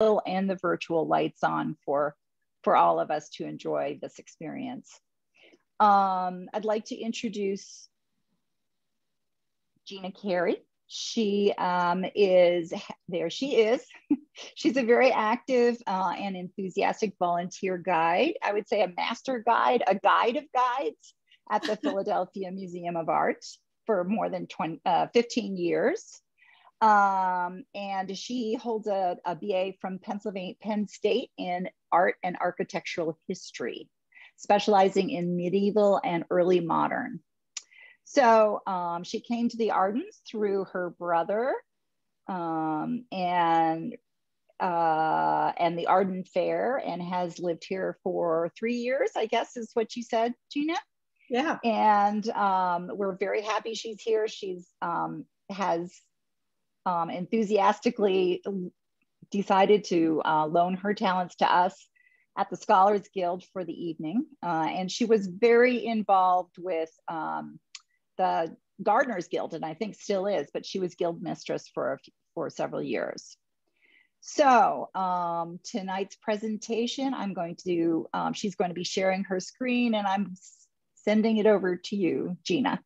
and the virtual lights on for, for all of us to enjoy this experience. Um, I'd like to introduce Jeana Carey. She um, is, there she is. She's a very active uh, and enthusiastic volunteer guide. I would say a master guide, a guide of guides at the Philadelphia Museum of Art for more than 20, uh, 15 years. Um, and she holds a, a BA from Pennsylvania, Penn State in art and architectural history, specializing in medieval and early modern. So um, she came to the Ardens through her brother um, and uh, and the Arden Fair and has lived here for three years, I guess is what you said, Jeana. Yeah. And um, we're very happy she's here. She's um, has um, enthusiastically decided to uh, loan her talents to us at the Scholars Gild for the evening. Uh, and she was very involved with um, the Gardeners Gild, and I think still is, but she was guild mistress for, for several years. So um, tonight's presentation, I'm going to, um, she's going to be sharing her screen and I'm sending it over to you, Jeana.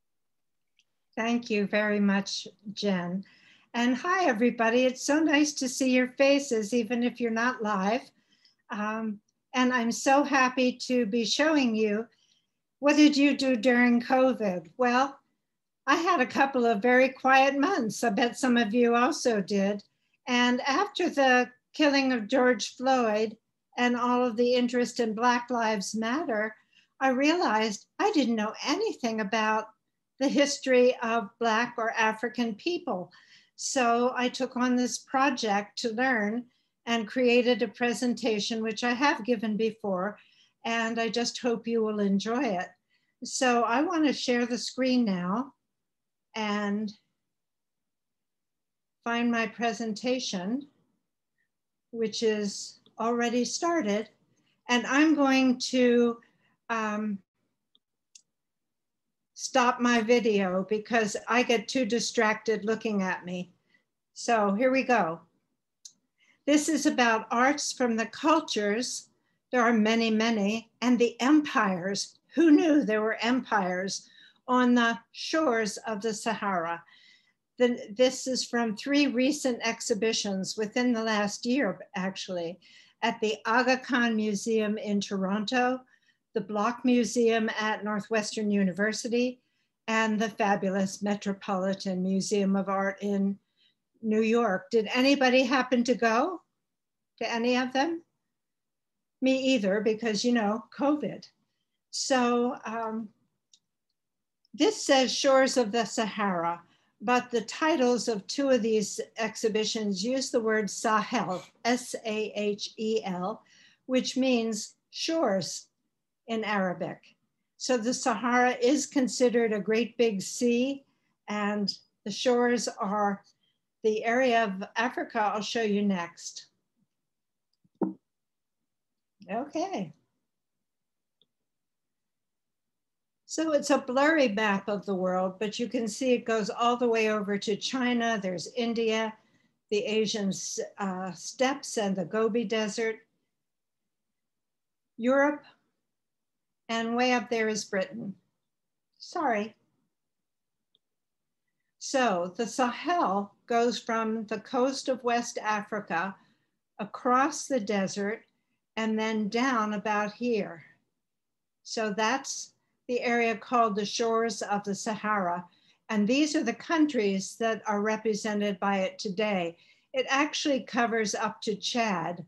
Thank you very much, Jen. And hi, everybody. It's so nice to see your faces, even if you're not live. Um, and I'm so happy to be showing you what did you do during COVID? Well, I had a couple of very quiet months. I bet some of you also did. And after the killing of George Floyd and all of the interest in Black Lives Matter, I realized I didn't know anything about the history of Black or African people. So I took on this project to learn and created a presentation, which I have given before, and I just hope you will enjoy it. So I want to share the screen now and find my presentation, which is already started. And I'm going to um, stop my video because I get too distracted looking at me. So here we go. This is about arts from the cultures. There are many, many, and the empires. Who knew there were empires on the shores of the Sahara? The, this is from three recent exhibitions within the last year, actually, at the Aga Khan Museum in Toronto, the Block Museum at Northwestern University, and the fabulous Metropolitan Museum of Art in New York. Did anybody happen to go to any of them? Me either, because you know, COVID. So um, this says Shores of the Sahara, but the titles of two of these exhibitions use the word Sahel, S-A-H-E-L, which means shores in Arabic. So the Sahara is considered a great big sea and the shores are the area of Africa I'll show you next. Okay. So it's a blurry map of the world, but you can see it goes all the way over to China. There's India, the Asian uh, steppes and the Gobi Desert, Europe, and way up there is Britain. Sorry. So the Sahel goes from the coast of West Africa across the desert and then down about here. So that's the area called the shores of the Sahara. And these are the countries that are represented by it today. It actually covers up to Chad.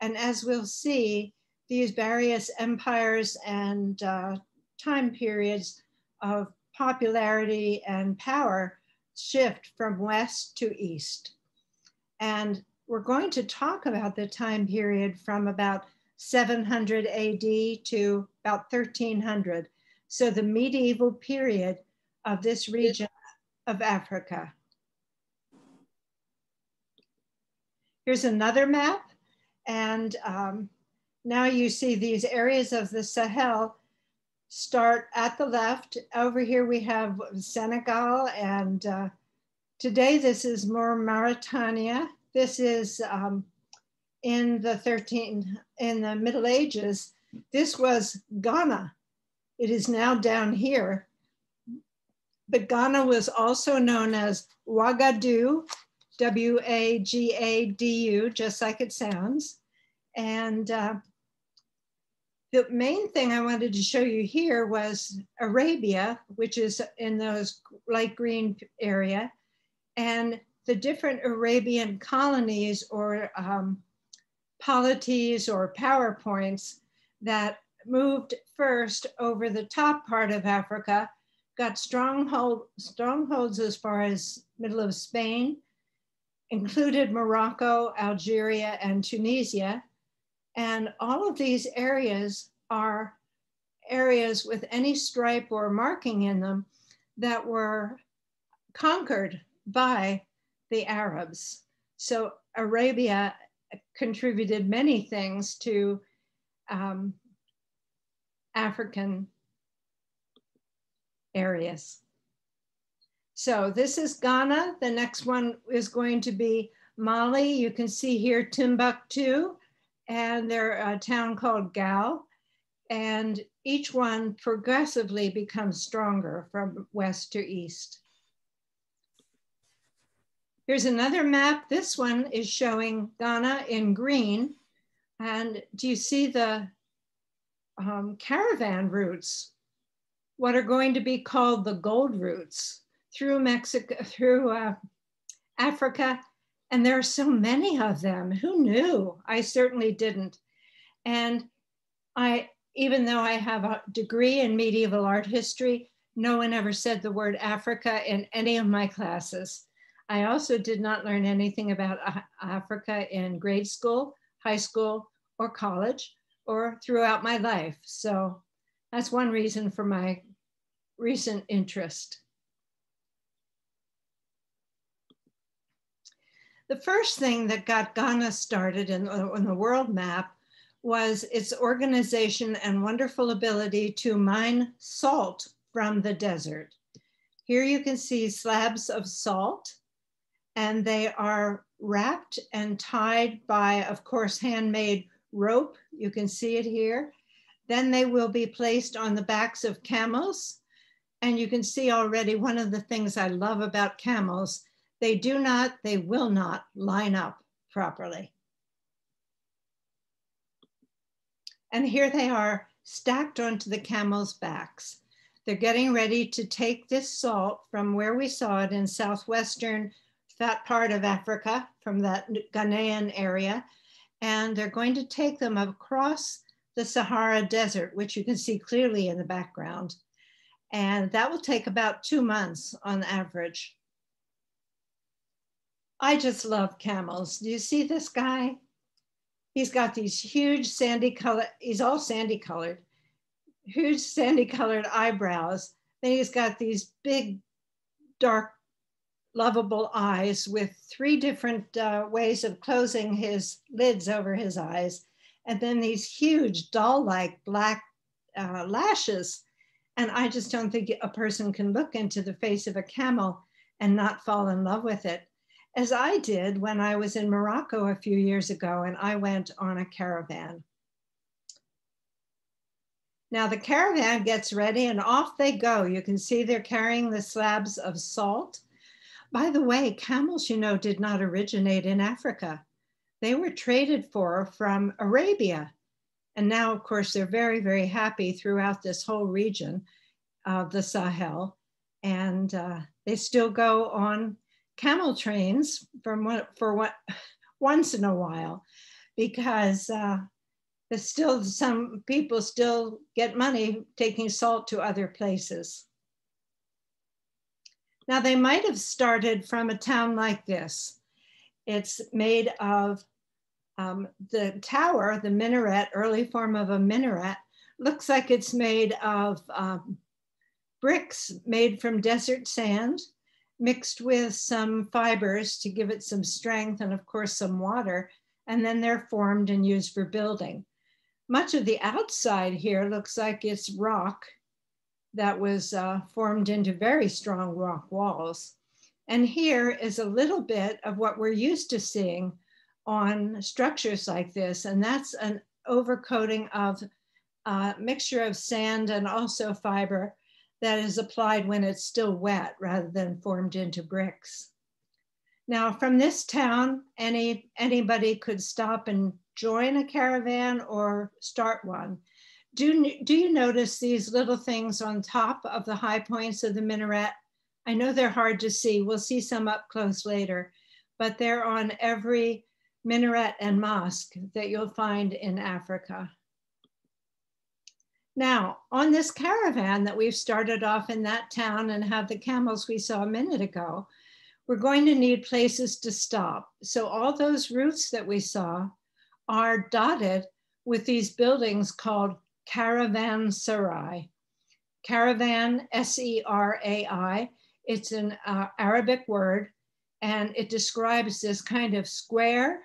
And as we'll see, these various empires and uh, time periods of popularity and power shift from west to east. And we're going to talk about the time period from about 700 AD to about 1300. So the medieval period of this region of Africa. Here's another map. And um, now you see these areas of the Sahel start at the left. Over here we have Senegal and uh, today this is more Mauritania. This is um, in the 13, in the Middle Ages, this was Ghana. It is now down here. But Ghana was also known as Wagadu, W A G A D U, just like it sounds. And uh, the main thing I wanted to show you here was Arabia, which is in those light green area, and the different Arabian colonies or um, polities or power points that moved first over the top part of Africa, got stronghold, strongholds as far as middle of Spain, included Morocco, Algeria, and Tunisia, and all of these areas are areas with any stripe or marking in them that were conquered by the Arabs. So Arabia contributed many things to um, African areas. So this is Ghana. The next one is going to be Mali. You can see here Timbuktu and they're a town called Gao. And each one progressively becomes stronger from west to east. Here's another map. This one is showing Ghana in green. And do you see the um, caravan routes? What are going to be called the gold routes through Mexico, through uh, Africa and there are so many of them. Who knew? I certainly didn't. And I, even though I have a degree in medieval art history, no one ever said the word Africa in any of my classes. I also did not learn anything about Africa in grade school, high school, or college, or throughout my life. So that's one reason for my recent interest. The first thing that got Ghana started in, uh, in the world map was its organization and wonderful ability to mine salt from the desert. Here you can see slabs of salt and they are wrapped and tied by, of course, handmade rope. You can see it here. Then they will be placed on the backs of camels. And you can see already one of the things I love about camels they do not, they will not line up properly. And here they are stacked onto the camel's backs. They're getting ready to take this salt from where we saw it in southwestern that part of Africa, from that Ghanaian area, and they're going to take them across the Sahara Desert, which you can see clearly in the background. And that will take about two months on average. I just love camels. Do you see this guy? He's got these huge sandy color, he's all sandy colored, huge sandy colored eyebrows. Then he's got these big, dark, lovable eyes with three different uh, ways of closing his lids over his eyes. And then these huge doll-like black uh, lashes. And I just don't think a person can look into the face of a camel and not fall in love with it as I did when I was in Morocco a few years ago and I went on a caravan. Now the caravan gets ready and off they go. You can see they're carrying the slabs of salt. By the way, camels, you know, did not originate in Africa. They were traded for from Arabia. And now, of course, they're very, very happy throughout this whole region of the Sahel. And uh, they still go on camel trains from what, for what once in a while because uh, there's still some people still get money taking salt to other places. Now they might have started from a town like this. It's made of um, the tower, the minaret, early form of a minaret, looks like it's made of um, bricks made from desert sand mixed with some fibers to give it some strength and of course some water, and then they're formed and used for building. Much of the outside here looks like it's rock that was uh, formed into very strong rock walls. And here is a little bit of what we're used to seeing on structures like this. And that's an overcoating of a mixture of sand and also fiber that is applied when it's still wet rather than formed into bricks. Now from this town, any, anybody could stop and join a caravan or start one. Do, do you notice these little things on top of the high points of the minaret? I know they're hard to see. We'll see some up close later, but they're on every minaret and mosque that you'll find in Africa. Now, on this caravan that we've started off in that town and have the camels we saw a minute ago, we're going to need places to stop. So all those routes that we saw are dotted with these buildings called caravanserai. Caravan, S-E-R-A-I. It's an uh, Arabic word, and it describes this kind of square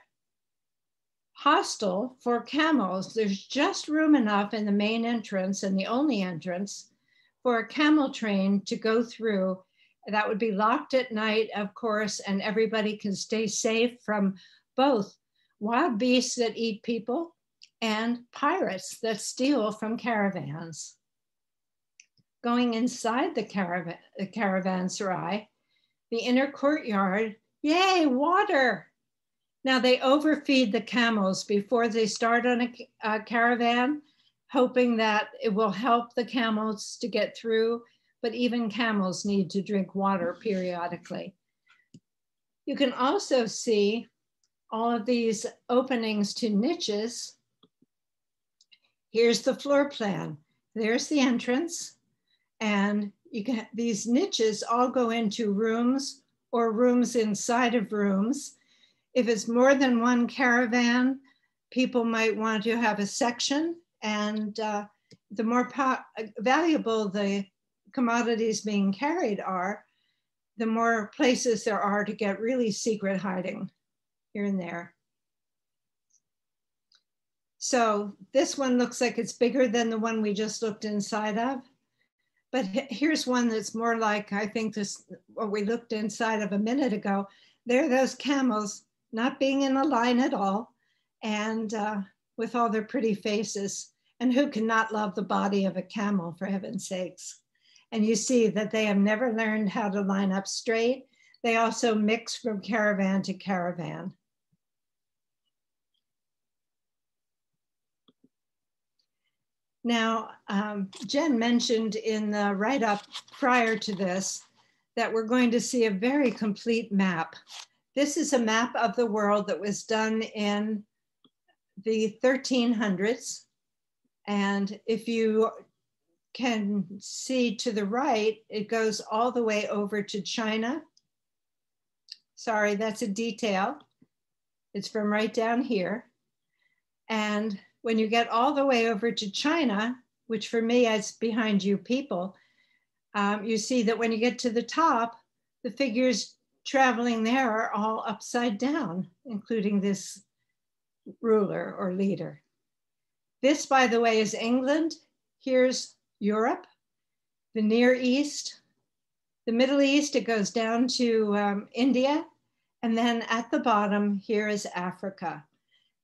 hostel for camels. There's just room enough in the main entrance and the only entrance for a camel train to go through. That would be locked at night, of course, and everybody can stay safe from both wild beasts that eat people and pirates that steal from caravans. Going inside the caravan, the caravanserai, the inner courtyard, yay, water! Now they overfeed the camels before they start on a, a caravan, hoping that it will help the camels to get through, but even camels need to drink water periodically. You can also see all of these openings to niches. Here's the floor plan. There's the entrance. And you can, these niches all go into rooms or rooms inside of rooms. If it's more than one caravan, people might want to have a section and uh, the more valuable the commodities being carried are, the more places there are to get really secret hiding here and there. So this one looks like it's bigger than the one we just looked inside of. But here's one that's more like, I think this, what we looked inside of a minute ago. There are those camels not being in a line at all, and uh, with all their pretty faces. And who cannot love the body of a camel, for heaven's sakes? And you see that they have never learned how to line up straight. They also mix from caravan to caravan. Now, um, Jen mentioned in the write-up prior to this that we're going to see a very complete map this is a map of the world that was done in the 1300s. And if you can see to the right, it goes all the way over to China. Sorry, that's a detail. It's from right down here. And when you get all the way over to China, which for me is behind you people, um, you see that when you get to the top, the figures traveling there are all upside down, including this ruler or leader. This, by the way, is England. Here's Europe, the Near East, the Middle East, it goes down to um, India. And then at the bottom, here is Africa.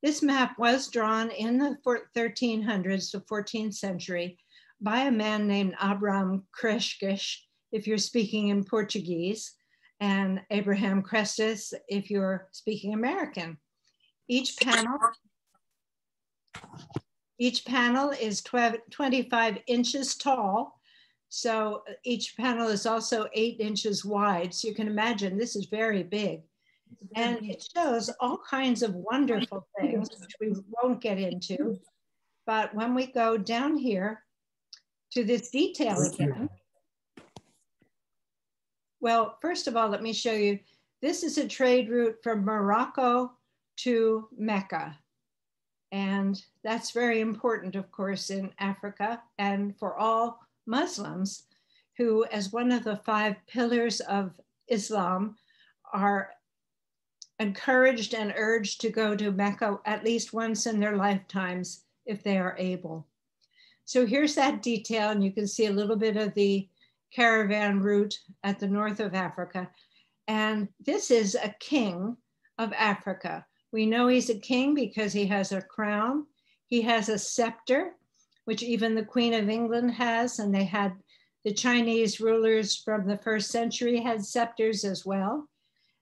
This map was drawn in the 1300s to 14th century by a man named Abraham Cresques, if you're speaking in Portuguese and Abraham Crestes if you're speaking American. Each panel, each panel is 12, 25 inches tall. So each panel is also eight inches wide. So you can imagine this is very big. And it shows all kinds of wonderful things, which we won't get into. But when we go down here to this detail again, well, first of all, let me show you. This is a trade route from Morocco to Mecca. And that's very important, of course, in Africa and for all Muslims who, as one of the five pillars of Islam, are encouraged and urged to go to Mecca at least once in their lifetimes if they are able. So here's that detail, and you can see a little bit of the caravan route at the north of Africa. And this is a king of Africa We know he's a king because he has a crown. He has a scepter, which even the Queen of England has, and they had the Chinese rulers from the first century had scepters as well.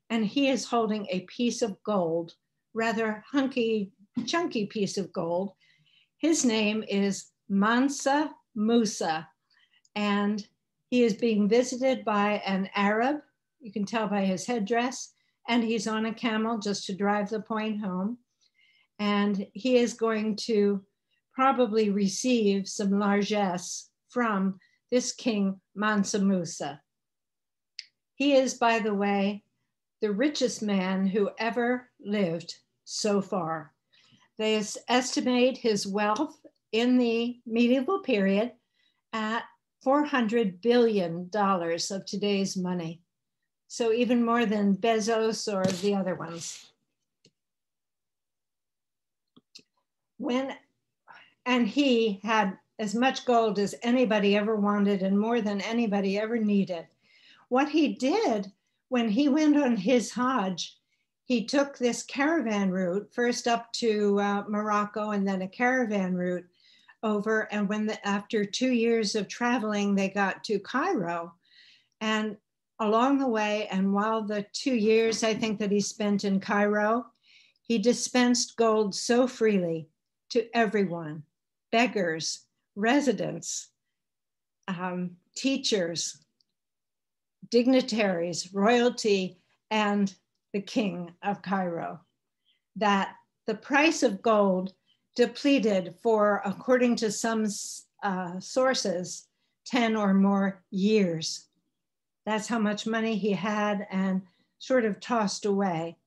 And he is holding a piece of gold, rather hunky, chunky piece of gold. His name is Mansa Musa, and he is being visited by an Arab. You can tell by his headdress, and he's on a camel just to drive the point home. And he is going to probably receive some largesse from this king Mansa Musa. He is, by the way, the richest man who ever lived so far. They estimate his wealth in the medieval period at $400 billion of today's money. So even more than Bezos or the other ones. When, and he had as much gold as anybody ever wanted and more than anybody ever needed. What he did when he went on his Hajj, he took this caravan route, first up to uh, Morocco and then a caravan route over. And when the, after two years of traveling, they got to Cairo. And along the way, and while the two years I think that he spent in Cairo, he dispensed gold so freely to everyone beggars, residents, um, teachers, dignitaries, royalty, and the king of Cairo. That the price of gold depleted for, according to some uh, sources, 10 or more years. That's how much money he had and sort of tossed away.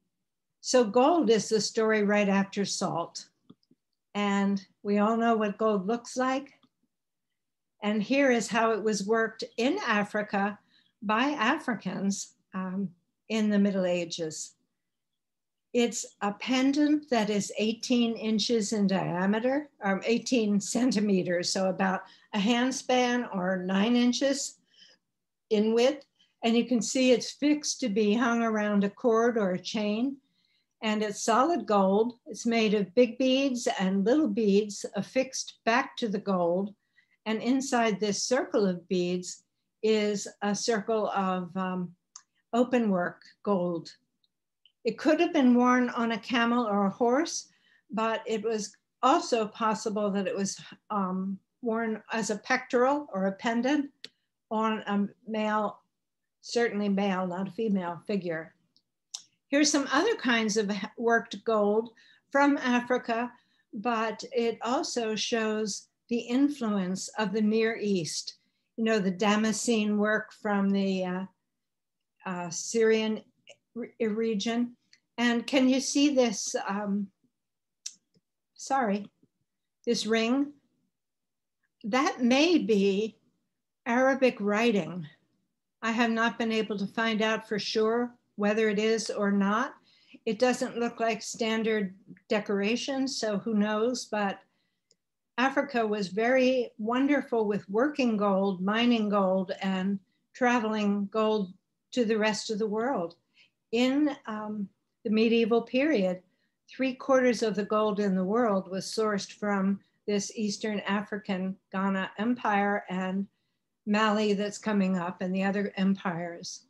So, gold is the story right after salt. And we all know what gold looks like. And here is how it was worked in Africa by Africans um, in the Middle Ages. It's a pendant that is 18 inches in diameter, or 18 centimeters, so about a handspan or nine inches in width. And you can see it's fixed to be hung around a cord or a chain. And it's solid gold. It's made of big beads and little beads affixed back to the gold. And inside this circle of beads is a circle of um, open work gold. It could have been worn on a camel or a horse, but it was also possible that it was um, worn as a pectoral or a pendant on a male certainly male, not a female figure. Here's some other kinds of worked gold from Africa, but it also shows the influence of the Near East. You know, the Damascene work from the uh, uh, Syrian re region. And can you see this? Um, sorry, this ring? That may be Arabic writing. I have not been able to find out for sure whether it is or not. It doesn't look like standard decoration, so who knows, but Africa was very wonderful with working gold, mining gold, and traveling gold to the rest of the world. In um, the medieval period, three quarters of the gold in the world was sourced from this Eastern African Ghana Empire and Mali that's coming up and the other empires.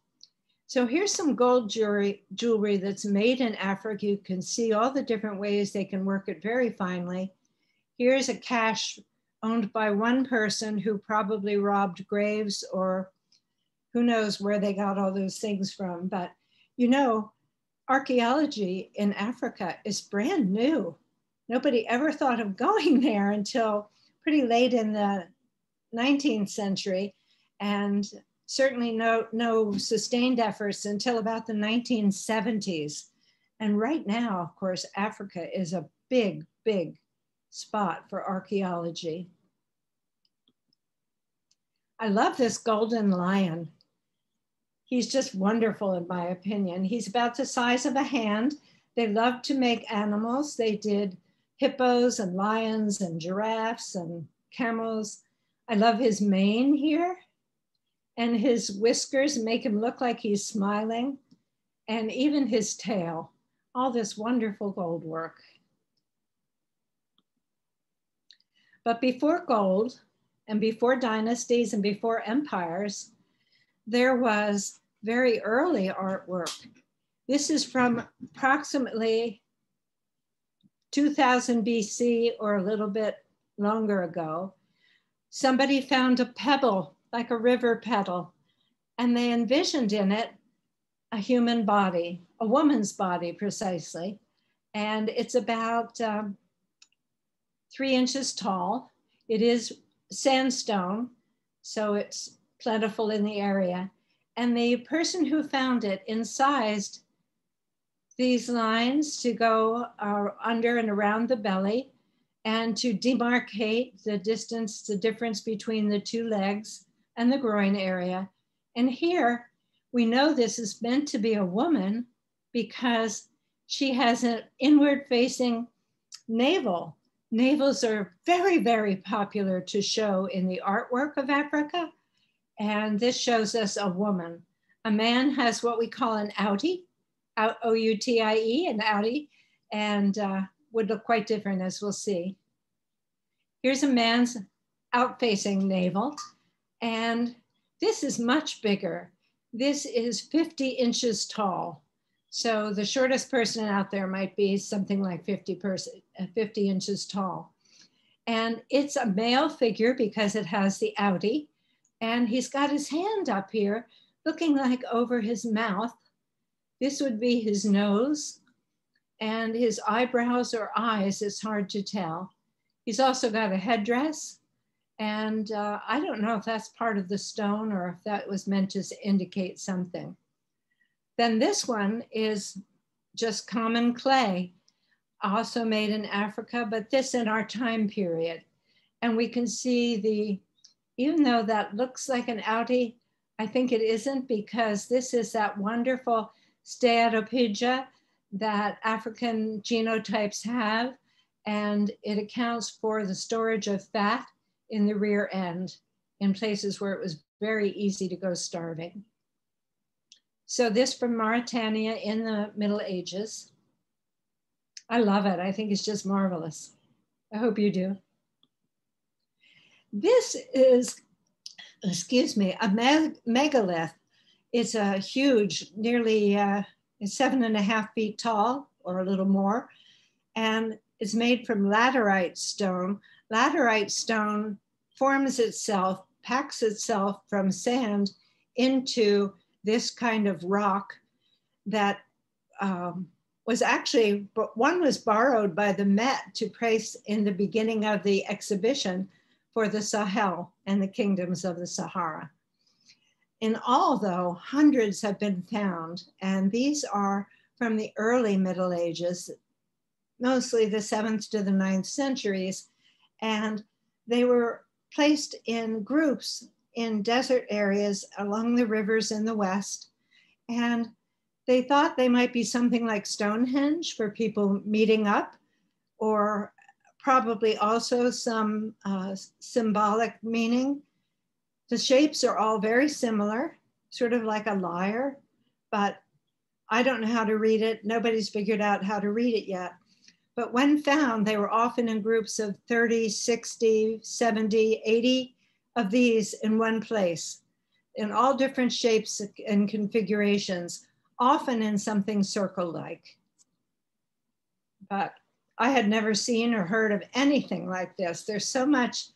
So here's some gold jewelry, jewelry that's made in Africa. You can see all the different ways they can work it very finely. Here's a cache owned by one person who probably robbed graves or who knows where they got all those things from. But you know, archaeology in Africa is brand new. Nobody ever thought of going there until pretty late in the 19th century, and certainly no, no sustained efforts until about the 1970s. And right now, of course, Africa is a big, big spot for archaeology. I love this golden lion. He's just wonderful in my opinion. He's about the size of a hand. They love to make animals. They did hippos and lions and giraffes and camels I love his mane here and his whiskers make him look like he's smiling and even his tail. all this wonderful gold work. But before gold and before dynasties and before empires, there was very early artwork. This is from approximately 2000 BC or a little bit longer ago. Somebody found a pebble, like a river petal, and they envisioned in it a human body, a woman's body precisely. And it's about um, three inches tall. It is sandstone, so it's plentiful in the area. And the person who found it incised these lines to go uh, under and around the belly and to demarcate the distance, the difference between the two legs and the groin area. And here we know this is meant to be a woman because she has an inward facing navel. Navels are very, very popular to show in the artwork of Africa. And this shows us a woman. A man has what we call an outie, out O U T I E, an outie, and uh, would look quite different as we'll see. Here's a man's out facing navel, and this is much bigger. This is 50 inches tall. So the shortest person out there might be something like 50, person, uh, 50 inches tall. And it's a male figure because it has the outie. And he's got his hand up here looking like over his mouth. This would be his nose. And his eyebrows or eyes, it's hard to tell. He's also got a headdress and uh, I don't know if that's part of the stone or if that was meant to indicate something. Then this one is just common clay, also made in Africa, but this in our time period. And we can see the, even though that looks like an outie, I think it isn't because this is that wonderful steatopygia that African genotypes have, and it accounts for the storage of fat in the rear end in places where it was very easy to go starving. So this from Mauritania in the Middle Ages. I love it. I think it's just marvelous. I hope you do. This is, excuse me, a megalith. It's a huge, nearly uh, seven and a half feet tall or a little more. And it's made from laterite stone, laterite stone forms itself, packs itself from sand into this kind of rock that um, was actually, one was borrowed by the Met to place in the beginning of the exhibition for the Sahel and the kingdoms of the Sahara. In all, though, hundreds have been found, and these are from the early Middle Ages, mostly the seventh to the ninth centuries, and they were placed in groups in desert areas along the rivers in the West. And they thought they might be something like Stonehenge for people meeting up, or probably also some uh, symbolic meaning. The shapes are all very similar, sort of like a lyre, but I don't know how to read it. Nobody's figured out how to read it yet. But when found, they were often in groups of 30, 60, 70, 80 of these in one place, in all different shapes and configurations, often in something circle-like. But I had never seen or heard of anything like this. There's so much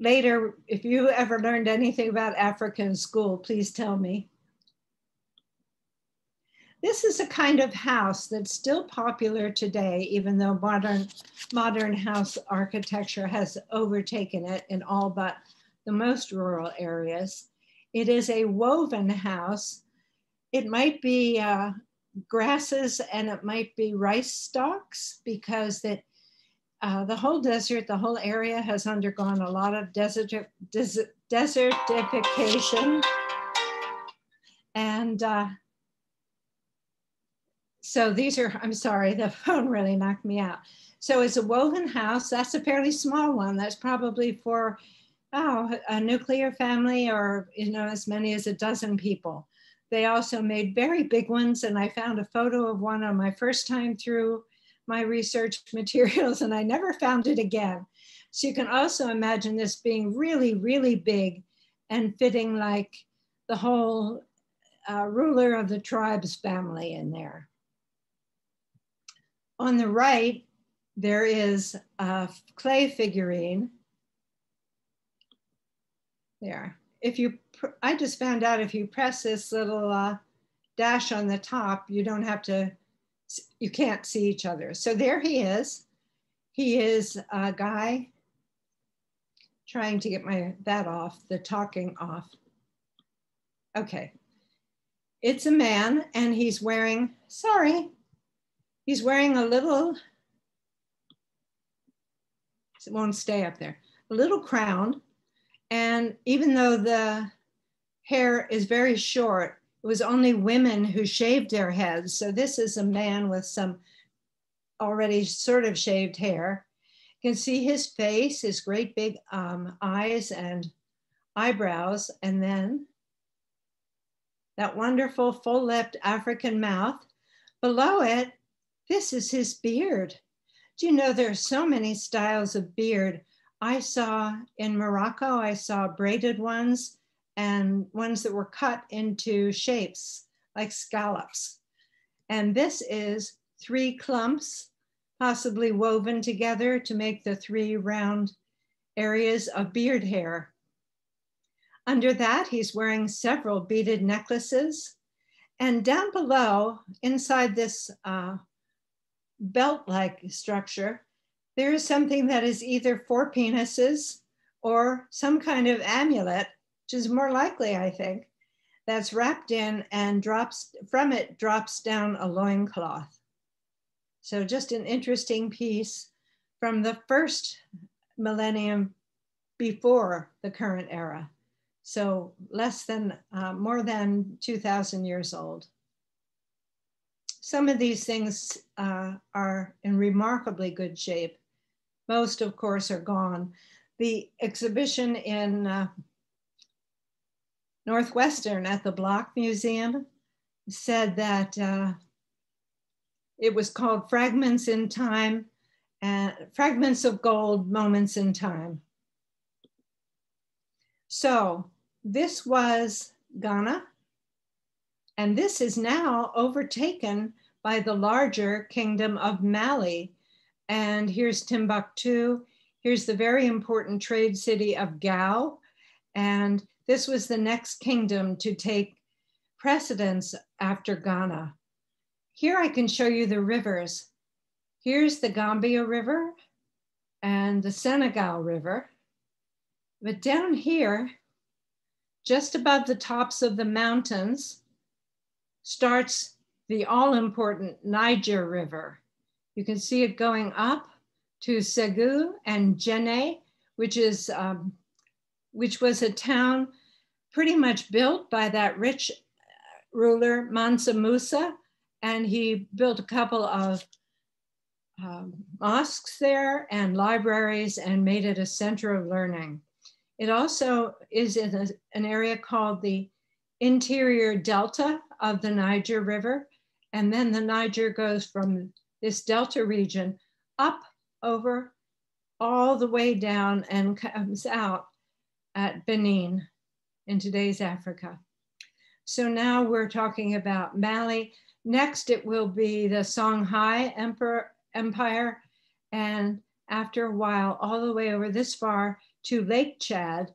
later, if you ever learned anything about Africa in school, please tell me. This is a kind of house that's still popular today, even though modern, modern house architecture has overtaken it in all but the most rural areas. It is a woven house. It might be uh, grasses and it might be rice stalks because that uh, the whole desert, the whole area has undergone a lot of desert, des desertification. And uh, so these are, I'm sorry, the phone really knocked me out. So it's a woven house. That's a fairly small one. That's probably for, oh, a nuclear family or, you know, as many as a dozen people. They also made very big ones, and I found a photo of one on my first time through my research materials, and I never found it again. So you can also imagine this being really, really big and fitting like the whole uh, ruler of the tribes family in there. On the right, there is a clay figurine. There. If you, I just found out if you press this little uh, dash on the top, you don't have to, you can't see each other. So there he is. He is a guy trying to get my that off, the talking off. Okay. It's a man and he's wearing, sorry, he's wearing a little, it won't stay up there, a little crown. And even though the hair is very short, it was only women who shaved their heads. So this is a man with some already sort of shaved hair. You can see his face, his great big um, eyes and eyebrows, and then that wonderful full lipped African mouth. Below it, this is his beard. Do you know there are so many styles of beard? I saw in Morocco, I saw braided ones and ones that were cut into shapes like scallops. And this is three clumps possibly woven together to make the three round areas of beard hair. Under that, he's wearing several beaded necklaces. And down below, inside this uh, belt-like structure, there is something that is either four penises or some kind of amulet, which is more likely, I think, that's wrapped in and drops from it drops down a loincloth. So just an interesting piece from the first millennium before the current era. So less than, uh, more than 2000 years old. Some of these things uh, are in remarkably good shape. Most, of course, are gone. The exhibition in uh, Northwestern at the Block Museum said that uh, it was called Fragments in Time, and Fragments of Gold, Moments in Time. So this was Ghana, and this is now overtaken by the larger kingdom of Mali. And here's Timbuktu. Here's the very important trade city of Gao. And this was the next kingdom to take precedence after Ghana. Here I can show you the rivers. Here's the Gambia River and the Senegal River. But down here, just above the tops of the mountains, starts the all important Niger River. You can see it going up to Segu and Jenne, which is um, which was a town pretty much built by that rich ruler Mansa Musa and he built a couple of um, mosques there and libraries and made it a center of learning. It also is in a, an area called the interior delta of the Niger River. And then the Niger goes from this delta region up over all the way down and comes out at Benin in today's Africa. So now we're talking about Mali. Next, it will be the Songhai Emperor, Empire, and after a while, all the way over this far to Lake Chad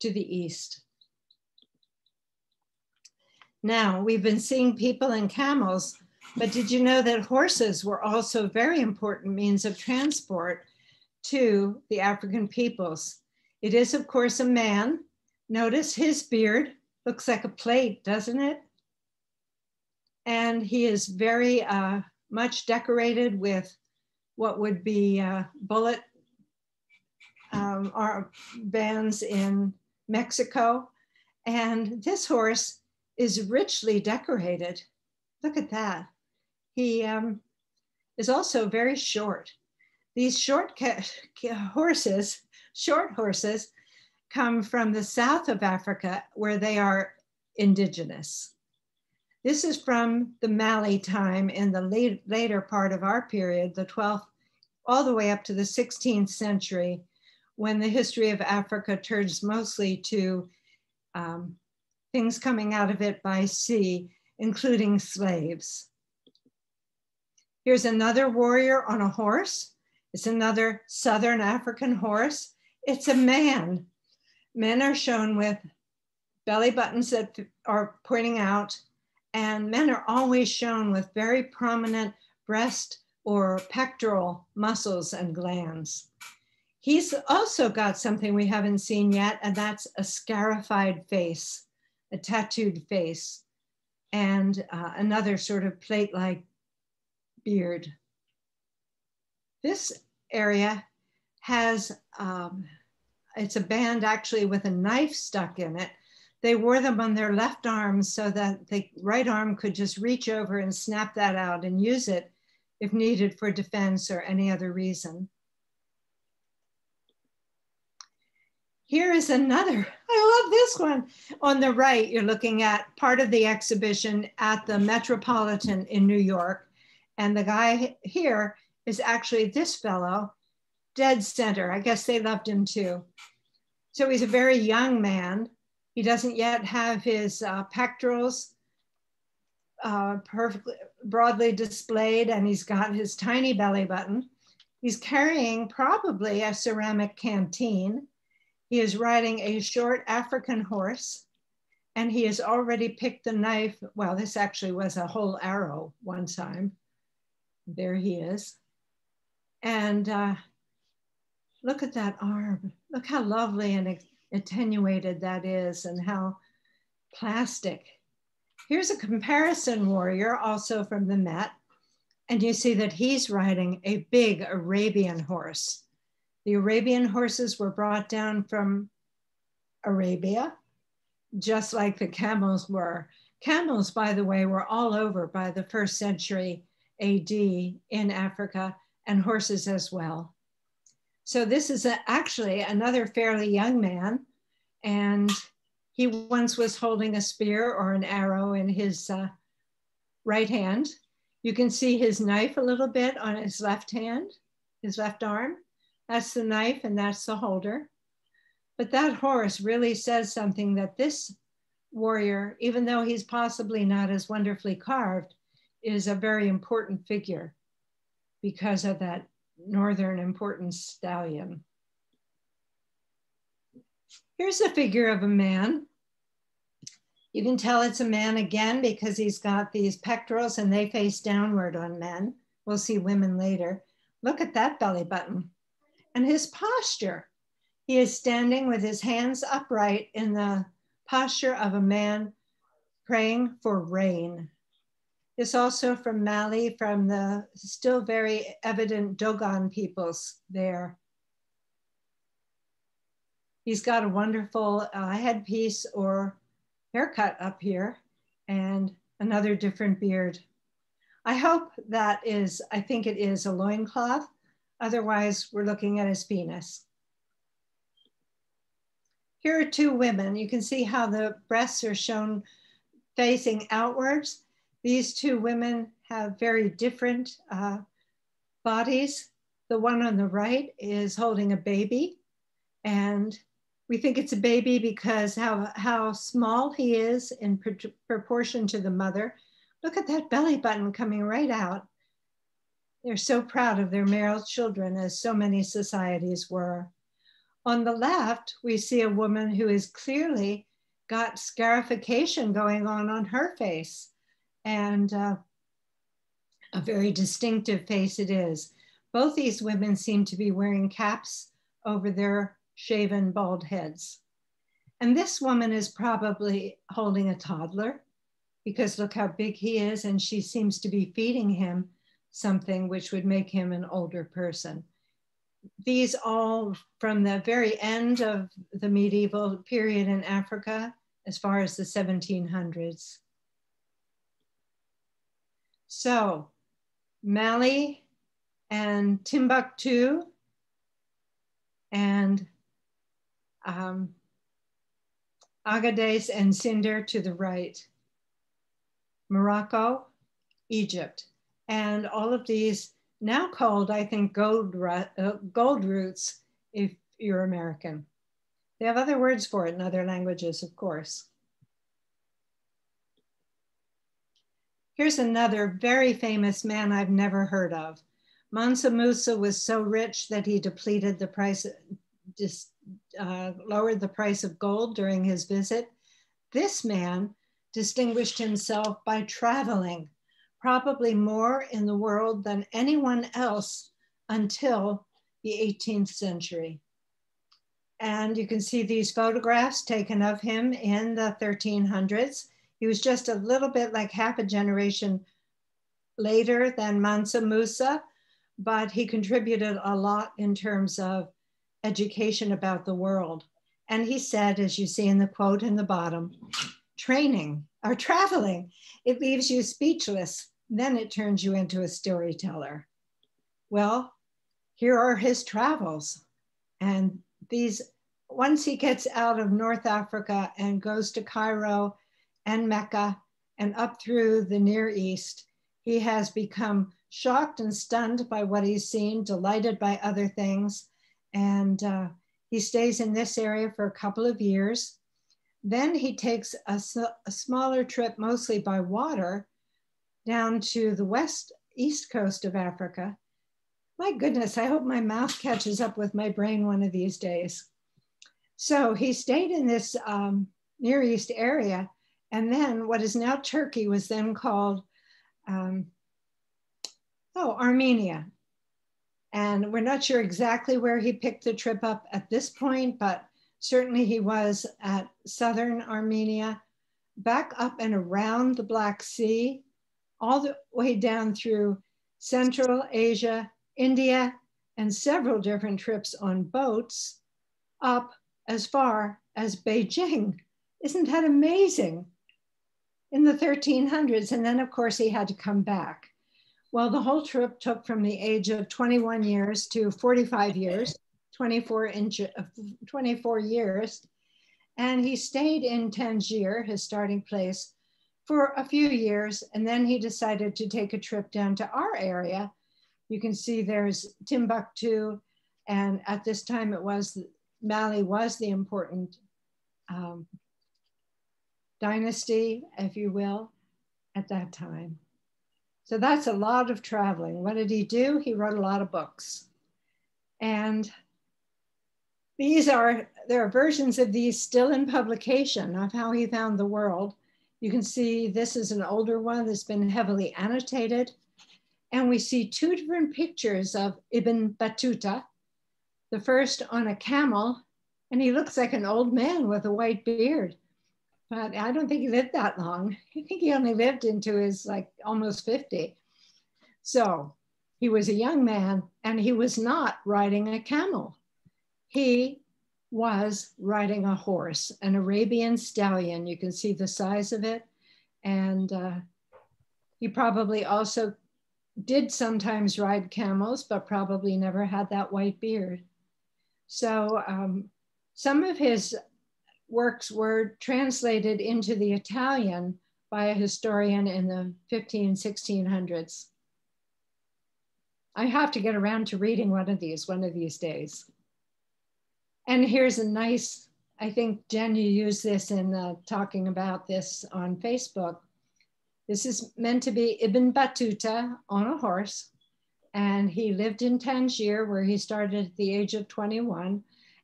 to the east. Now, we've been seeing people and camels, but did you know that horses were also very important means of transport to the African peoples? It is, of course, a man. Notice his beard looks like a plate, doesn't it? and he is very uh, much decorated with what would be uh, bullet um, bands in Mexico. And this horse is richly decorated. Look at that. He um, is also very short. These short horses, short horses, come from the south of Africa where they are indigenous. This is from the Mali time in the late, later part of our period, the 12th, all the way up to the 16th century, when the history of Africa turns mostly to um, things coming out of it by sea, including slaves. Here's another warrior on a horse. It's another Southern African horse. It's a man. Men are shown with belly buttons that are pointing out, and men are always shown with very prominent breast or pectoral muscles and glands. He's also got something we haven't seen yet, and that's a scarified face, a tattooed face, and uh, another sort of plate like beard. This area has, um, it's a band actually with a knife stuck in it. They wore them on their left arms so that the right arm could just reach over and snap that out and use it if needed for defense or any other reason. Here is another, I love this one. On the right, you're looking at part of the exhibition at the Metropolitan in New York. And the guy here is actually this fellow, dead center. I guess they loved him too. So he's a very young man. He doesn't yet have his uh, pectorals uh, perfectly broadly displayed, and he's got his tiny belly button. He's carrying probably a ceramic canteen. He is riding a short African horse, and he has already picked the knife. Well, this actually was a whole arrow one time. There he is. And uh, look at that arm. Look how lovely and attenuated that is and how plastic. Here's a comparison warrior also from the Met. And you see that he's riding a big Arabian horse. The Arabian horses were brought down from Arabia, just like the camels were. Camels, by the way, were all over by the first century AD in Africa and horses as well. So this is a, actually another fairly young man and he once was holding a spear or an arrow in his uh, right hand. You can see his knife a little bit on his left hand, his left arm. That's the knife and that's the holder. But that horse really says something that this warrior, even though he's possibly not as wonderfully carved, is a very important figure because of that northern important stallion. Here's a figure of a man. You can tell it's a man again because he's got these pectorals and they face downward on men. We'll see women later. Look at that belly button and his posture. He is standing with his hands upright in the posture of a man praying for rain. This also from Mali, from the still very evident Dogon peoples there. He's got a wonderful uh, headpiece or haircut up here and another different beard. I hope that is, I think it is a loincloth. Otherwise, we're looking at his penis. Here are two women. You can see how the breasts are shown facing outwards. These two women have very different uh, bodies. The one on the right is holding a baby and we think it's a baby because how, how small he is in pr proportion to the mother. Look at that belly button coming right out. They're so proud of their male children as so many societies were. On the left, we see a woman who is clearly got scarification going on on her face and uh, a very distinctive face it is. Both these women seem to be wearing caps over their shaven bald heads. And this woman is probably holding a toddler because look how big he is. And she seems to be feeding him something which would make him an older person. These all from the very end of the medieval period in Africa, as far as the 1700s. So Mali and Timbuktu and um, Agadez and Zinder to the right. Morocco, Egypt. And all of these now called, I think, gold, uh, gold routes if you're American. They have other words for it in other languages, of course. Here's another very famous man I've never heard of. Mansa Musa was so rich that he depleted the price, just uh, lowered the price of gold during his visit. This man distinguished himself by traveling, probably more in the world than anyone else until the 18th century. And you can see these photographs taken of him in the 1300s. He was just a little bit like half a generation later than Mansa Musa, but he contributed a lot in terms of education about the world. And he said, as you see in the quote in the bottom, training or traveling, it leaves you speechless. Then it turns you into a storyteller. Well, here are his travels. And these, once he gets out of North Africa and goes to Cairo and Mecca and up through the Near East, he has become shocked and stunned by what he's seen, delighted by other things. And uh, he stays in this area for a couple of years. Then he takes a, a smaller trip, mostly by water, down to the west, east coast of Africa. My goodness, I hope my mouth catches up with my brain one of these days. So he stayed in this um, Near East area. And then what is now Turkey was then called, um, oh, Armenia. And we're not sure exactly where he picked the trip up at this point, but Certainly he was at southern Armenia, back up and around the Black Sea, all the way down through Central Asia, India, and several different trips on boats up as far as Beijing. Isn't that amazing? In the 1300s. And then, of course, he had to come back. Well, the whole trip took from the age of 21 years to 45 years. 24, inch, 24 years. And he stayed in Tangier, his starting place, for a few years. And then he decided to take a trip down to our area. You can see there's Timbuktu. And at this time, it was Mali was the important um, dynasty, if you will, at that time. So that's a lot of traveling. What did he do? He wrote a lot of books. And these are, there are versions of these still in publication of how he found the world. You can see this is an older one that's been heavily annotated. And we see two different pictures of Ibn Battuta. The first on a camel, and he looks like an old man with a white beard. But I don't think he lived that long. I think he only lived into his like almost 50. So he was a young man and he was not riding a camel he was riding a horse, an Arabian stallion. You can see the size of it. And uh, he probably also did sometimes ride camels, but probably never had that white beard. So um, some of his works were translated into the Italian by a historian in the 15, 1600s. I have to get around to reading one of these one of these days. And here's a nice, I think Jen, you used this in uh, talking about this on Facebook. This is meant to be Ibn Battuta on a horse. And he lived in Tangier where he started at the age of 21.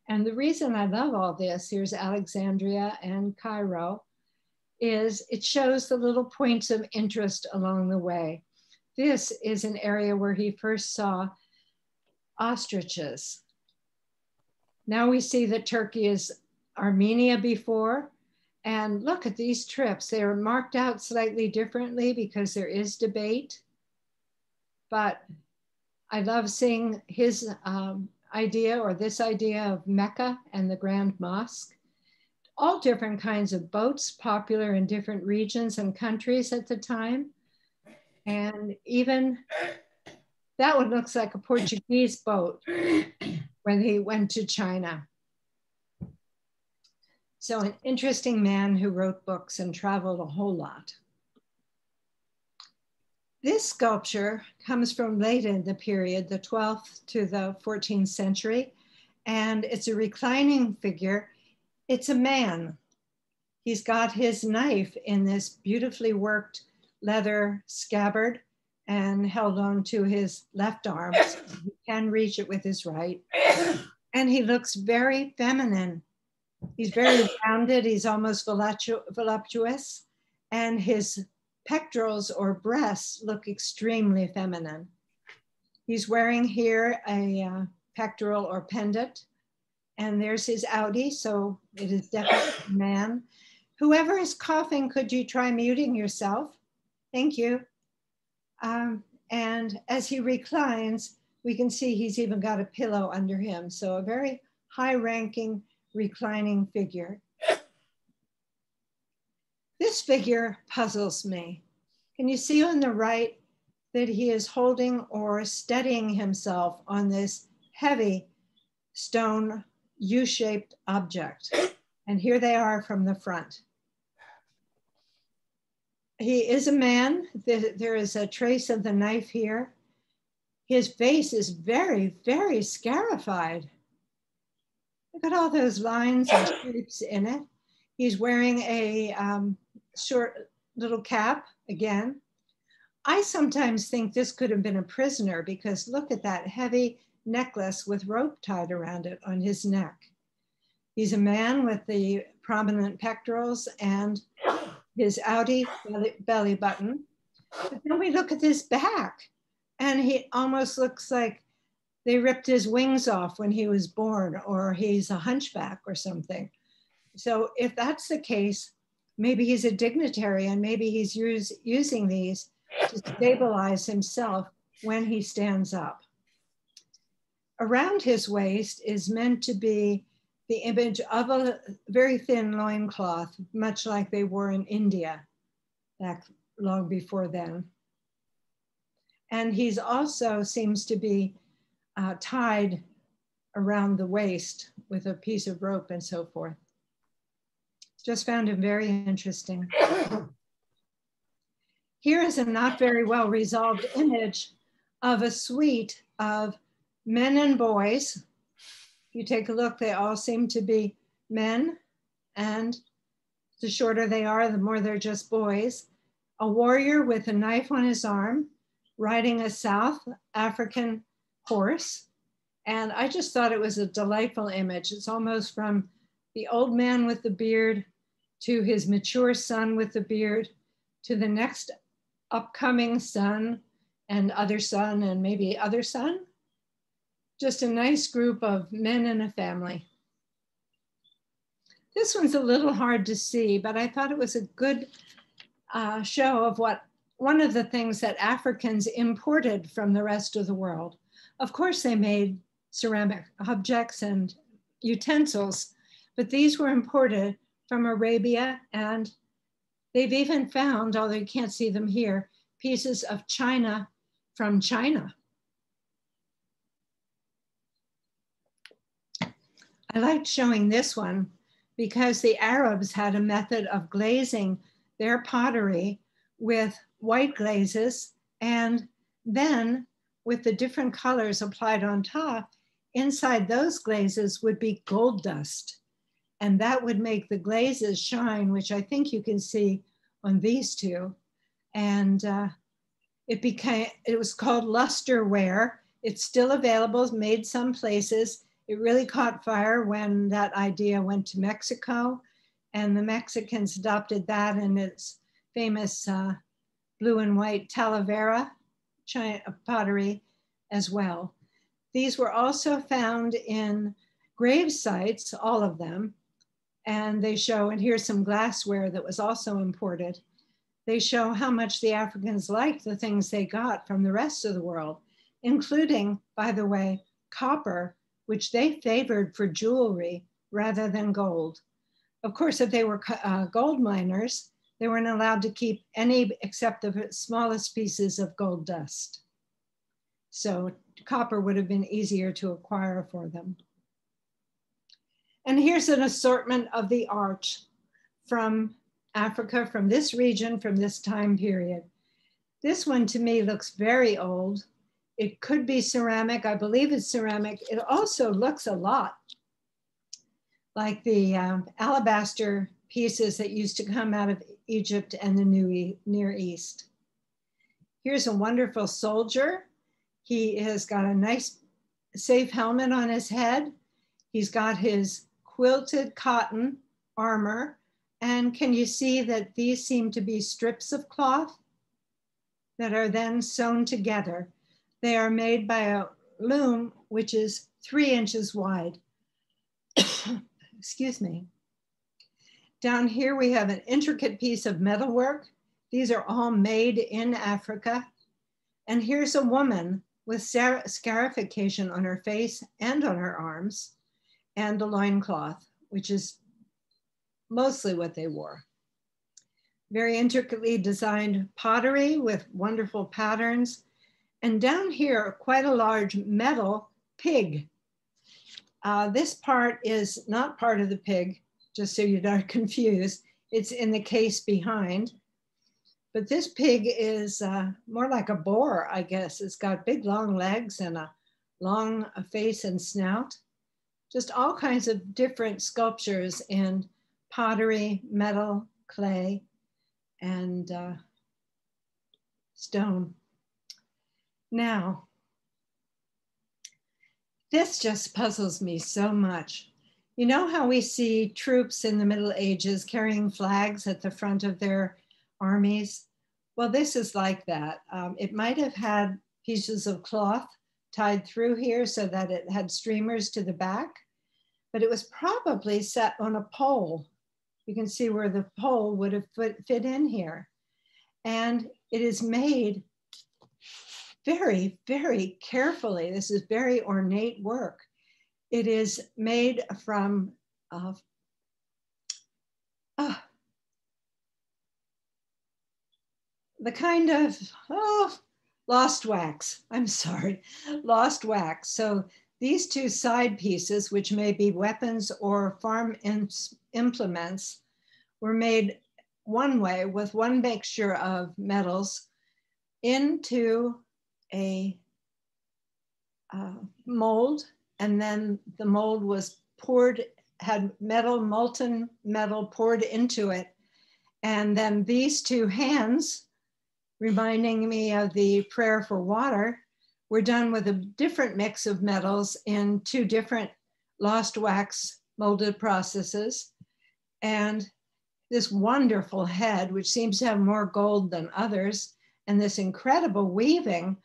And the reason I love all this, here's Alexandria and Cairo, is it shows the little points of interest along the way. This is an area where he first saw ostriches now we see that Turkey is Armenia before. And look at these trips. They are marked out slightly differently because there is debate. But I love seeing his um, idea or this idea of Mecca and the Grand Mosque. All different kinds of boats popular in different regions and countries at the time. And even that one looks like a Portuguese boat when he went to China. So, an interesting man who wrote books and traveled a whole lot. This sculpture comes from late in the period, the 12th to the 14th century, and it's a reclining figure. It's a man. He's got his knife in this beautifully worked leather scabbard and held on to his left arm. So he can reach it with his right. And he looks very feminine. He's very rounded. He's almost voluptuous. And his pectorals or breasts look extremely feminine. He's wearing here a uh, pectoral or pendant. And there's his Audi, so it is definitely a man. Whoever is coughing, could you try muting yourself? Thank you. Um, and as he reclines, we can see he's even got a pillow under him. So a very high ranking reclining figure. This figure puzzles me. Can you see on the right that he is holding or steadying himself on this heavy stone U-shaped object? And here they are from the front. He is a man. There is a trace of the knife here. His face is very, very scarified. Look at all those lines and shapes in it. He's wearing a um, short little cap again. I sometimes think this could have been a prisoner because look at that heavy necklace with rope tied around it on his neck. He's a man with the prominent pectorals and his outie belly, belly button. But then we look at his back and he almost looks like they ripped his wings off when he was born or he's a hunchback or something. So if that's the case, maybe he's a dignitary and maybe he's use, using these to stabilize himself when he stands up. Around his waist is meant to be the image of a very thin loincloth, much like they wore in India back long before then. And he's also seems to be uh, tied around the waist with a piece of rope and so forth. Just found him very interesting. Here is a not very well resolved image of a suite of men and boys If you take a look, they all seem to be men, and the shorter they are, the more they're just boys. A warrior with a knife on his arm, riding a South African horse. And I just thought it was a delightful image. It's almost from the old man with the beard to his mature son with the beard to the next upcoming son and other son and maybe other son just a nice group of men in a family. This one's a little hard to see, but I thought it was a good uh, show of what one of the things that Africans imported from the rest of the world. Of course, they made ceramic objects and utensils, but these were imported from Arabia and they've even found, although you can't see them here, pieces of china from China. I liked showing this one because the Arabs had a method of glazing their pottery with white glazes and then with the different colors applied on top, inside those glazes would be gold dust. And that would make the glazes shine, which I think you can see on these two. And uh, it became, it was called lusterware. It's still available, made some places. It really caught fire when that idea went to Mexico, and the Mexicans adopted that and its famous uh, blue and white Talavera China, pottery as well. These were also found in grave sites, all of them, and they show, and here's some glassware that was also imported. They show how much the Africans liked the things they got from the rest of the world, including, by the way, copper which they favored for jewelry rather than gold. Of course, if they were uh, gold miners, they weren't allowed to keep any except the smallest pieces of gold dust. So copper would have been easier to acquire for them. And here's an assortment of the art from Africa, from this region, from this time period. This one to me looks very old. It could be ceramic. I believe it's ceramic. It also looks a lot like the um, alabaster pieces that used to come out of Egypt and the New Near East. Here's a wonderful soldier. He has got a nice safe helmet on his head. He's got his quilted cotton armor. And can you see that these seem to be strips of cloth that are then sewn together? They are made by a loom, which is three inches wide. Excuse me. Down here, we have an intricate piece of metalwork. These are all made in Africa. And here's a woman with scarification on her face and on her arms and a loincloth, which is mostly what they wore. Very intricately designed pottery with wonderful patterns. And down here, quite a large metal pig. Uh, this part is not part of the pig, just so you're not confused. It's in the case behind. But this pig is uh, more like a boar, I guess. It's got big long legs and a long face and snout. Just all kinds of different sculptures in pottery, metal, clay, and uh, stone. Now, this just puzzles me so much. You know how we see troops in the Middle Ages carrying flags at the front of their armies? Well, this is like that. Um, it might have had pieces of cloth tied through here so that it had streamers to the back, but it was probably set on a pole. You can see where the pole would have fit, in here. And it is made very, very carefully. This is very ornate work. It is made from uh, uh, the kind of, oh, lost wax. I'm sorry, lost wax. So these two side pieces, which may be weapons or farm implements, were made one way with one mixture of metals into a uh, mold and then the mold was poured, had metal, molten metal poured into it. And then these two hands, reminding me of the prayer for water, were done with a different mix of metals in two different lost wax molded processes. And this wonderful head, which seems to have more gold than others, and this incredible weaving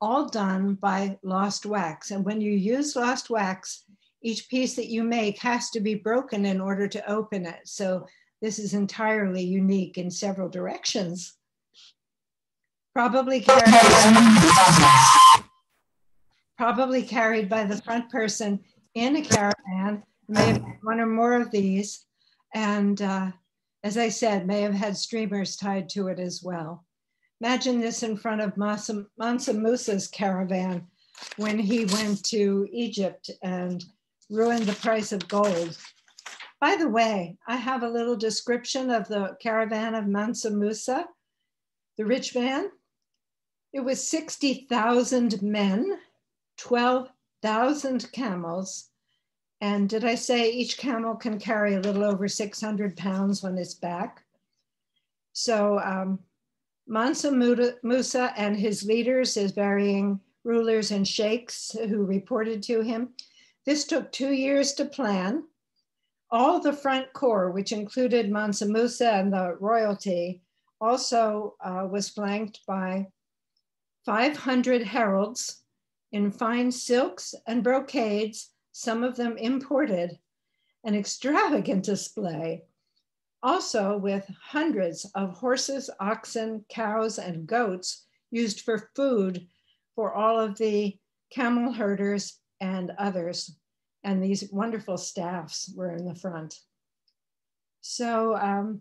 all done by lost wax. And when you use lost wax, each piece that you make has to be broken in order to open it. So this is entirely unique in several directions. Probably carried, probably carried by the front person in a caravan, may have one or more of these. And uh, as I said, may have had streamers tied to it as well. Imagine this in front of Mansa, Mansa Musa's caravan when he went to Egypt and ruined the price of gold. By the way, I have a little description of the caravan of Mansa Musa, the rich man. It was 60,000 men, 12,000 camels. And did I say each camel can carry a little over 600 pounds on its back? So um, Mansa Musa and his leaders, his varying rulers and sheikhs who reported to him. This took two years to plan. All the front corps, which included Mansa Musa and the royalty, also uh, was flanked by 500 heralds in fine silks and brocades, some of them imported, an extravagant display also with hundreds of horses, oxen, cows, and goats used for food for all of the camel herders and others. And these wonderful staffs were in the front. So um,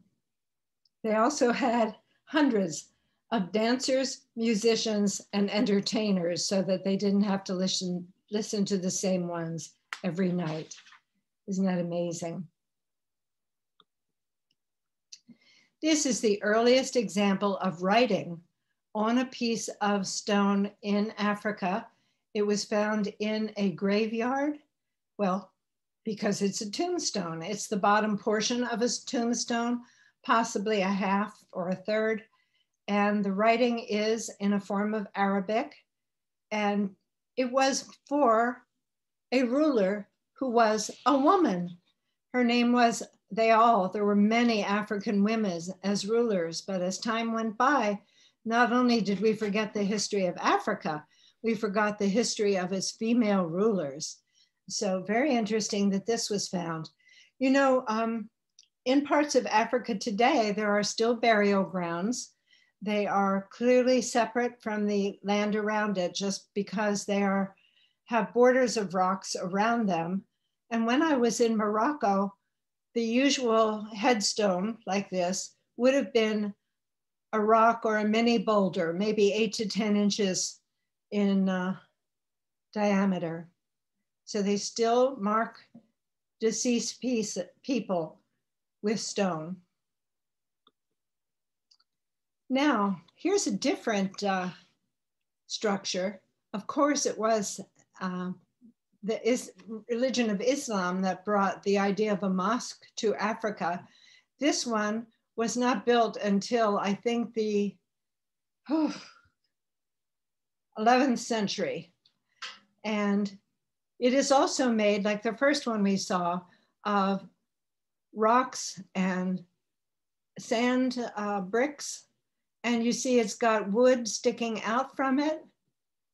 they also had hundreds of dancers, musicians, and entertainers so that they didn't have to listen, listen to the same ones every night. Isn't that amazing? This is the earliest example of writing on a piece of stone in Africa. It was found in a graveyard. Well, because it's a tombstone. It's the bottom portion of a tombstone, possibly a half or a third. And the writing is in a form of Arabic. And it was for a ruler who was a woman. Her name was they all, there were many African women as rulers, but as time went by, not only did we forget the history of Africa, we forgot the history of its female rulers. So very interesting that this was found. You know, um, in parts of Africa today, there are still burial grounds. They are clearly separate from the land around it just because they are have borders of rocks around them. And when I was in Morocco, the usual headstone like this would have been a rock or a mini boulder, maybe eight to 10 inches in uh, diameter. So they still mark deceased piece, people with stone. Now, here's a different uh, structure. Of course, it was uh, the is, religion of Islam that brought the idea of a mosque to Africa. This one was not built until I think the oh, 11th century. And it is also made, like the first one we saw, of rocks and sand uh, bricks. And you see it's got wood sticking out from it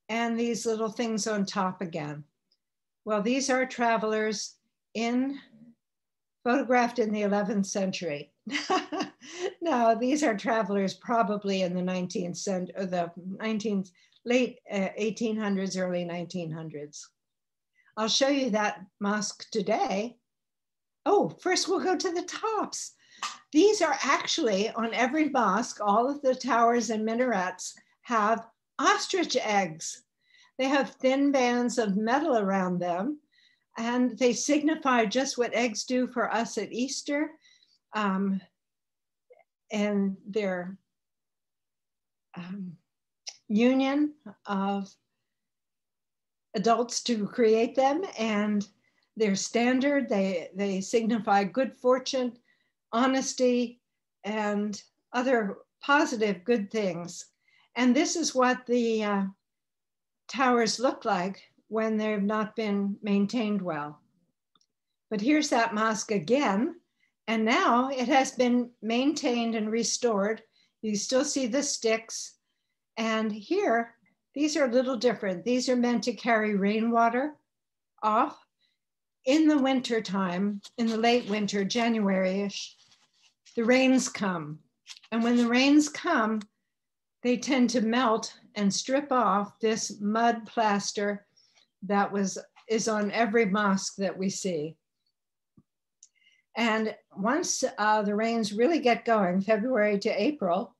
and these little things on top again. Well, these are travelers in photographed in the 11th century. no, these are travelers probably in the 19th century, or the 19th, late uh, 1800s, early 1900s. I'll show you that mosque today. Oh, first we'll go to the tops. These are actually on every mosque, all of the towers and minarets have ostrich eggs. They have thin bands of metal around them, and they signify just what eggs do for us at Easter. Um, and their um, union of adults to create them and their standard. They, they signify good fortune, honesty, and other positive good things. And this is what the uh, towers look like when they've not been maintained well. But here's that mosque again. And now it has been maintained and restored. You still see the sticks. And here, these are a little different. These are meant to carry rainwater off. In the winter time, in the late winter, January-ish, the rains come. And when the rains come, they tend to melt and strip off this mud plaster that was is on every mosque that we see. And once uh, the rains really get going, February to April,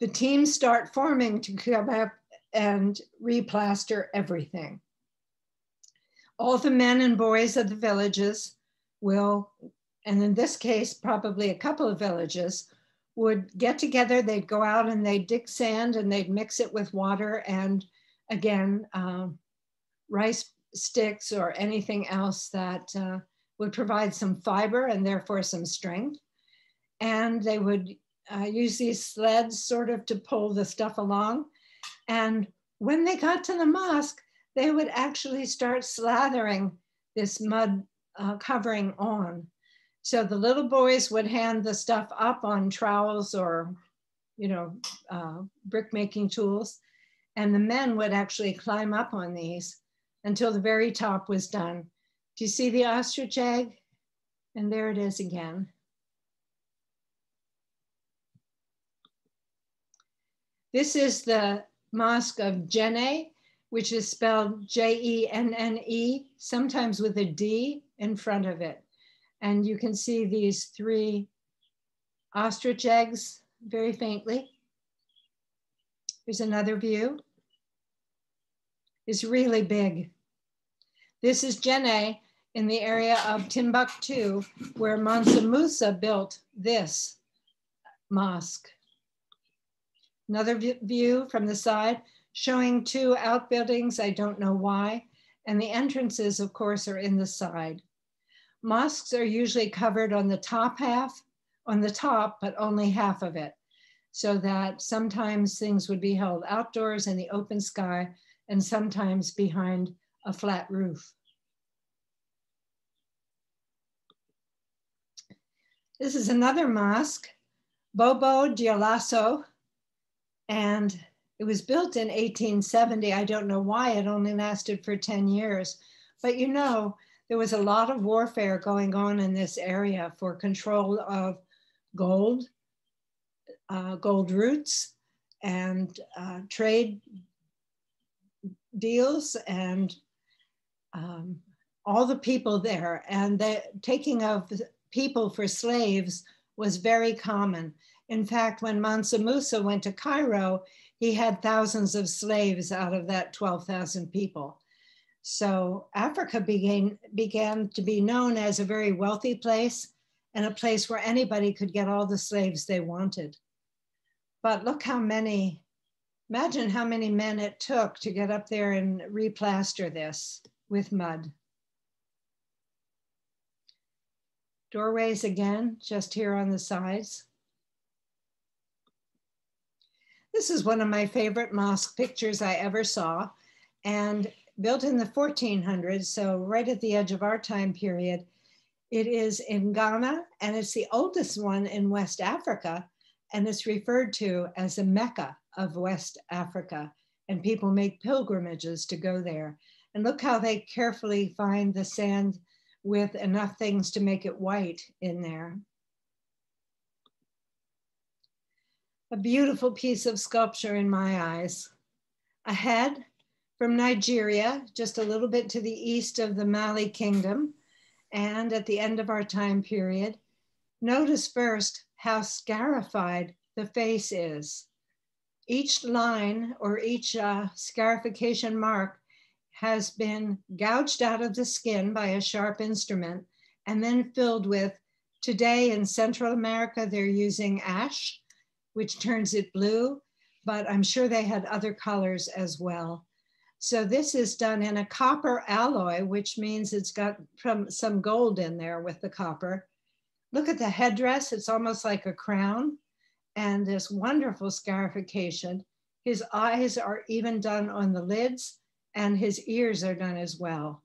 the teams start forming to come up and replaster everything. All the men and boys of the villages will, and in this case, probably a couple of villages, would get together, they'd go out and they'd dig sand and they'd mix it with water and again, um, rice sticks or anything else that uh, would provide some fiber and therefore some strength. And they would uh, use these sleds sort of to pull the stuff along. And when they got to the mosque, they would actually start slathering this mud uh, covering on. So the little boys would hand the stuff up on trowels or, you know, uh, brick making tools. And the men would actually climb up on these until the very top was done. Do you see the ostrich egg? And there it is again. This is the Mosque of Jenne, which is spelled J-E-N-N-E, sometimes with a D in front of it. And you can see these three ostrich eggs very faintly. Here's another view. It's really big. This is Jenne in the area of Timbuktu, where Mansa Musa built this mosque. Another view from the side showing two outbuildings. I don't know why. And the entrances, of course, are in the side. Mosques are usually covered on the top half, on the top, but only half of it. So that sometimes things would be held outdoors in the open sky and sometimes behind a flat roof. This is another mosque, Bobo Dioulasso, and it was built in 1870. I don't know why it only lasted for 10 years, but you know, there was a lot of warfare going on in this area for control of gold, uh, gold routes, and uh, trade deals, and um, all the people there. And the taking of people for slaves was very common. In fact, when Mansa Musa went to Cairo, he had thousands of slaves out of that 12,000 people. So Africa began, began to be known as a very wealthy place and a place where anybody could get all the slaves they wanted. But look how many, imagine how many men it took to get up there and replaster this with mud. Doorways again, just here on the sides. This is one of my favorite mosque pictures I ever saw and built in the 1400s, so right at the edge of our time period. It is in Ghana and it's the oldest one in West Africa and it's referred to as the Mecca of West Africa and people make pilgrimages to go there. And look how they carefully find the sand with enough things to make it white in there. a beautiful piece of sculpture in my eyes. A head from Nigeria, just a little bit to the east of the Mali kingdom, and at the end of our time period. Notice first how scarified the face is. Each line or each uh, scarification mark has been gouged out of the skin by a sharp instrument and then filled with, today in Central America, they're using ash which turns it blue, but I'm sure they had other colors as well. So this is done in a copper alloy, which means it's got from some gold in there with the copper. Look at the headdress, it's almost like a crown and this wonderful scarification. His eyes are even done on the lids and his ears are done as well.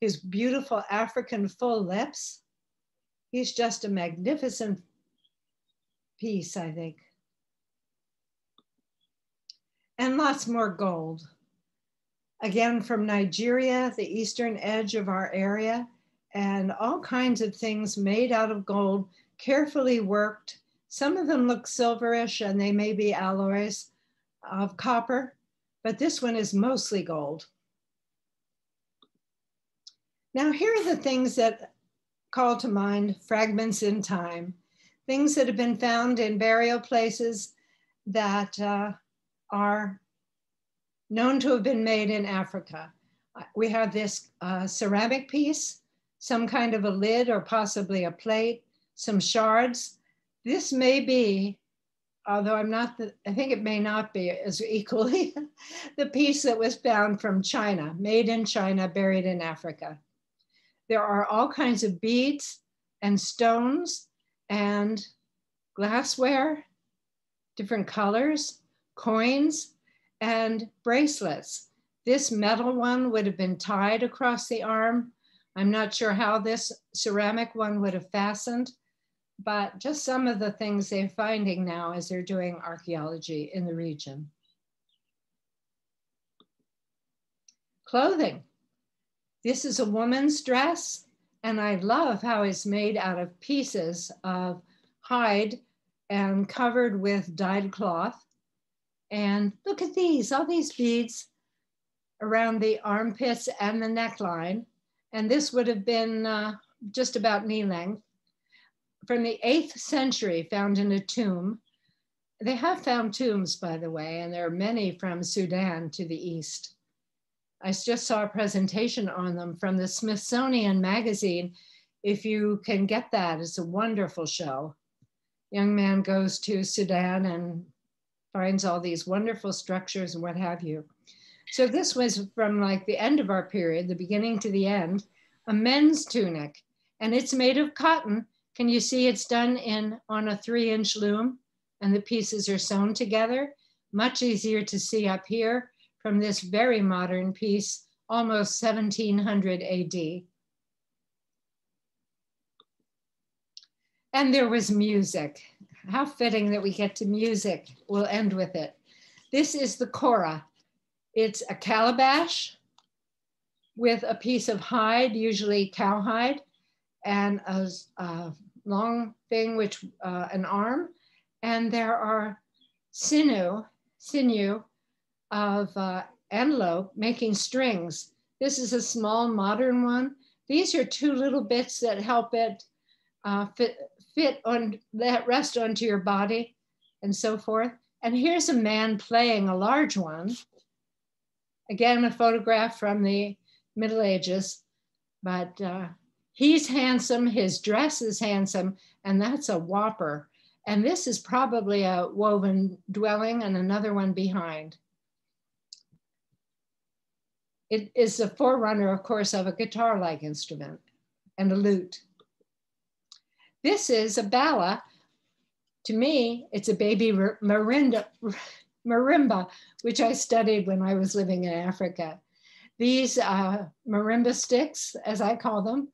His beautiful African full lips. He's just a magnificent piece, I think. And lots more gold. Again, from Nigeria, the eastern edge of our area, and all kinds of things made out of gold, carefully worked. Some of them look silverish and they may be alloys of copper, but this one is mostly gold. Now, here are the things that call to mind fragments in time things that have been found in burial places that uh, are known to have been made in Africa. We have this uh, ceramic piece, some kind of a lid or possibly a plate, some shards. This may be, although I'm not, the, I think it may not be as equally, the piece that was found from China, made in China, buried in Africa. There are all kinds of beads and stones and glassware, different colors, coins, and bracelets. This metal one would have been tied across the arm. I'm not sure how this ceramic one would have fastened, but just some of the things they're finding now as they're doing archaeology in the region. Clothing. This is a woman's dress and I love how it's made out of pieces of hide and covered with dyed cloth. And look at these, all these beads around the armpits and the neckline. And this would have been uh, just about knee length. From the eighth century, found in a tomb. They have found tombs, by the way, and there are many from Sudan to the east. I just saw a presentation on them from the Smithsonian Magazine. If you can get that, it's a wonderful show. Young man goes to Sudan and finds all these wonderful structures and what have you. So this was from like the end of our period, the beginning to the end, a men's tunic, and it's made of cotton. Can you see it's done in on a three inch loom and the pieces are sewn together? Much easier to see up here from this very modern piece, almost 1700 AD. And there was music. How fitting that we get to music. We'll end with it. This is the kora. It's a calabash with a piece of hide, usually cowhide, and a, a long thing, which uh, an arm. And there are sinew, sinew of uh, antelope making strings. This is a small modern one. These are two little bits that help it uh, fit, fit on that rest onto your body and so forth. And here's a man playing a large one. Again, a photograph from the Middle Ages, but uh, he's handsome, his dress is handsome, and that's a whopper. And this is probably a woven dwelling and another one behind. It is a forerunner, of course, of a guitar-like instrument and a lute. This is a bala. To me, it's a baby marimba, marimba, which I studied when I was living in Africa. These uh, marimba sticks, as I call them,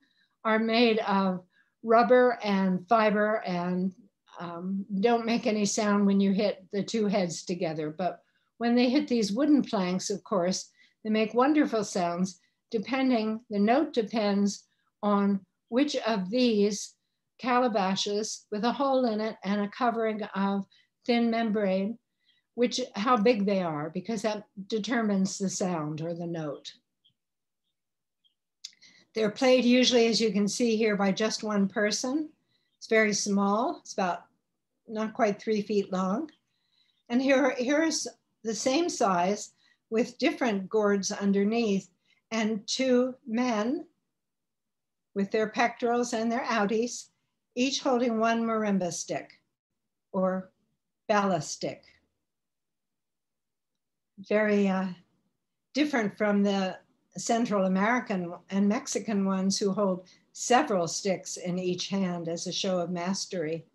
are made of rubber and fiber and um, don't make any sound when you hit the two heads together. But when they hit these wooden planks, of course, they make wonderful sounds depending, the note depends on which of these calabashes with a hole in it and a covering of thin membrane, which how big they are, because that determines the sound or the note. They're played usually, as you can see here, by just one person. It's very small. It's about not quite three feet long. And here, here's the same size with different gourds underneath and two men with their pectorals and their outies each holding one marimba stick or bala stick. Very uh, different from the Central American and Mexican ones who hold several sticks in each hand as a show of mastery.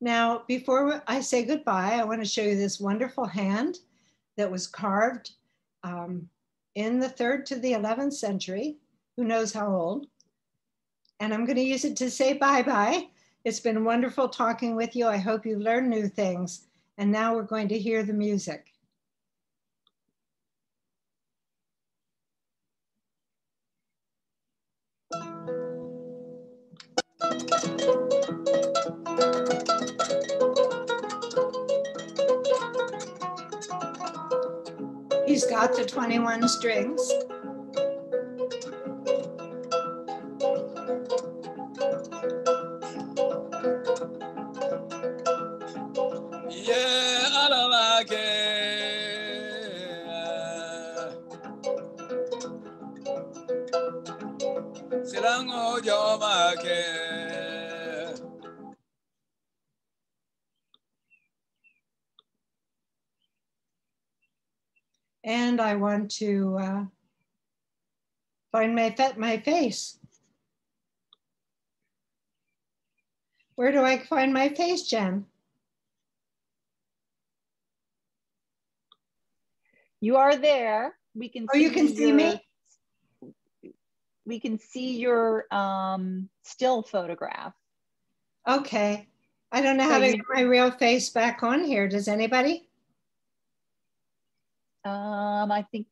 Now, before I say goodbye, I want to show you this wonderful hand that was carved um, in the third to the 11th century. Who knows how old? And I'm going to use it to say bye-bye. It's been wonderful talking with you. I hope you learned new things. And now we're going to hear the music. He's got the 21 strings. I want to uh, find my, my face. Where do I find my face, Jen? You are there. We can. Oh, you can see me. We can see your um, still photograph. Okay. I don't know so how to you, get my real face back on here. Does anybody? Um, I think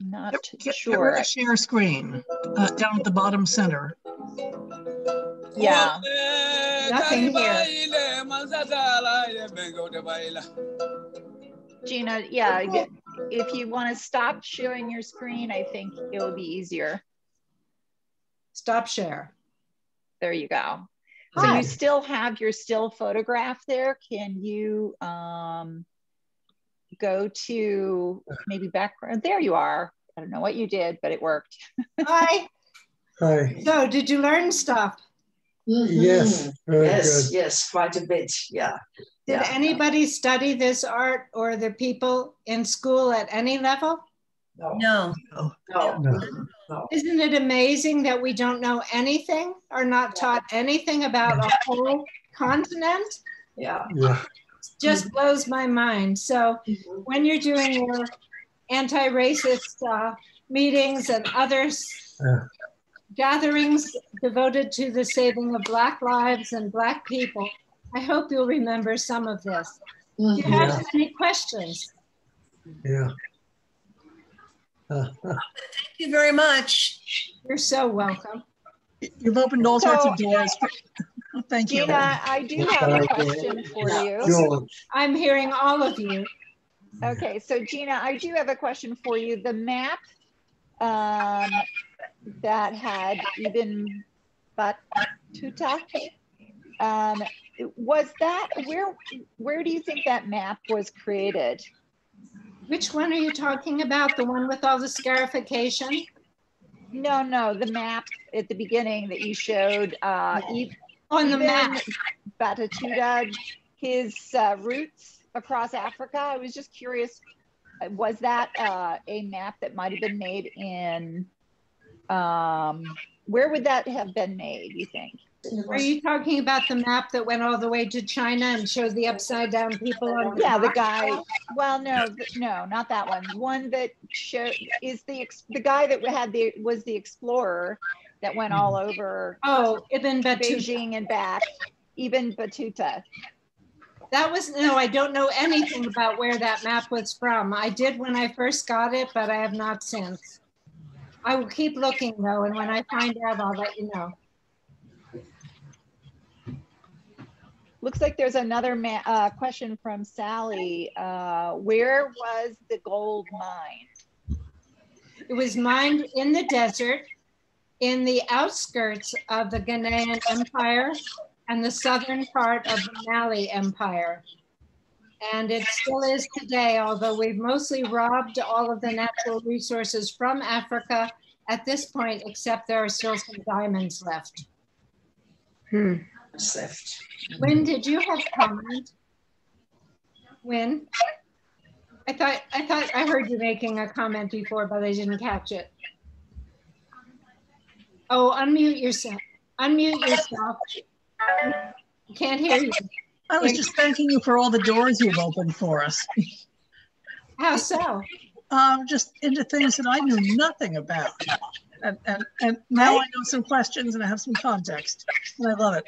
not get, sure. Get share screen uh, down at the bottom center. Yeah. Nothing here. Jeana, yeah, if you want to stop sharing your screen, I think it will be easier. Stop share. There you go. Hi. So you still have your still photograph there. Can you um, go to maybe background? There you are. I don't know what you did, but it worked. Hi. Hi. So did you learn stuff? Mhm. Yes, very Yes, good. yes, quite a bit. Yeah. Did Yeah. anybody study this art or the people in school at any level? No, No, no, No. no. Isn't it amazing that we don't know anything or not taught anything about a whole continent? Yeah. Yeah, Just blows my mind. So Mhm. when you're doing your anti-racist uh, meetings and others Yeah. gatherings devoted to the saving of Black lives and Black people, I hope you'll remember some of this. Do you have Yeah. any questions? yeah. Uh, thank you very much. You're so welcome. You've opened all sorts of So- doors. Thank you. Jeana, I do have a question for you. I'm hearing all of you. Okay, so Jeana, I do have a question for you. The map um, that had Ibn Battuta, um, was that where? Where do you think that map was created? Which one are you talking about? The one with all the scarification? No, no, the map at the beginning that you showed. Uh, Ibn On the map. Battuta, his uh, routes across Africa. I was just curious, was that uh, a map that might have been made in? Um, where would that have been made? You think? Are you talking about the map that went all the way to China and showed the upside down people on Yeah, the guy. Well, no, no, not that one. One that showed is the the guy that had the was the explorer that went all over Oh, Ibn Battuta. Beijing and back. Ibn Battuta. That was, no, I don't know anything about where that map was from. I did when I first got it, but I have not since. I will keep looking though, and when I find out, I'll let you know. Looks like there's another uh, question from Sally. Uh, where was the gold mine? It was mined in the desert, in the outskirts of the Ghanaian Empire and the southern part of the Mali Empire. And it still is today, although we've mostly robbed all of the natural resources from Africa at this point, except there are still some diamonds left. What's left? When did you have comment? When? I thought I thought I heard you making a comment before, but I didn't catch it. Oh, unmute yourself. Unmute yourself. I Can't hear you. I was just thanking you for all the doors you've opened for us. How so? Um, just into things that I knew nothing about. And, and, and now I know some questions and I have some context. And I love it.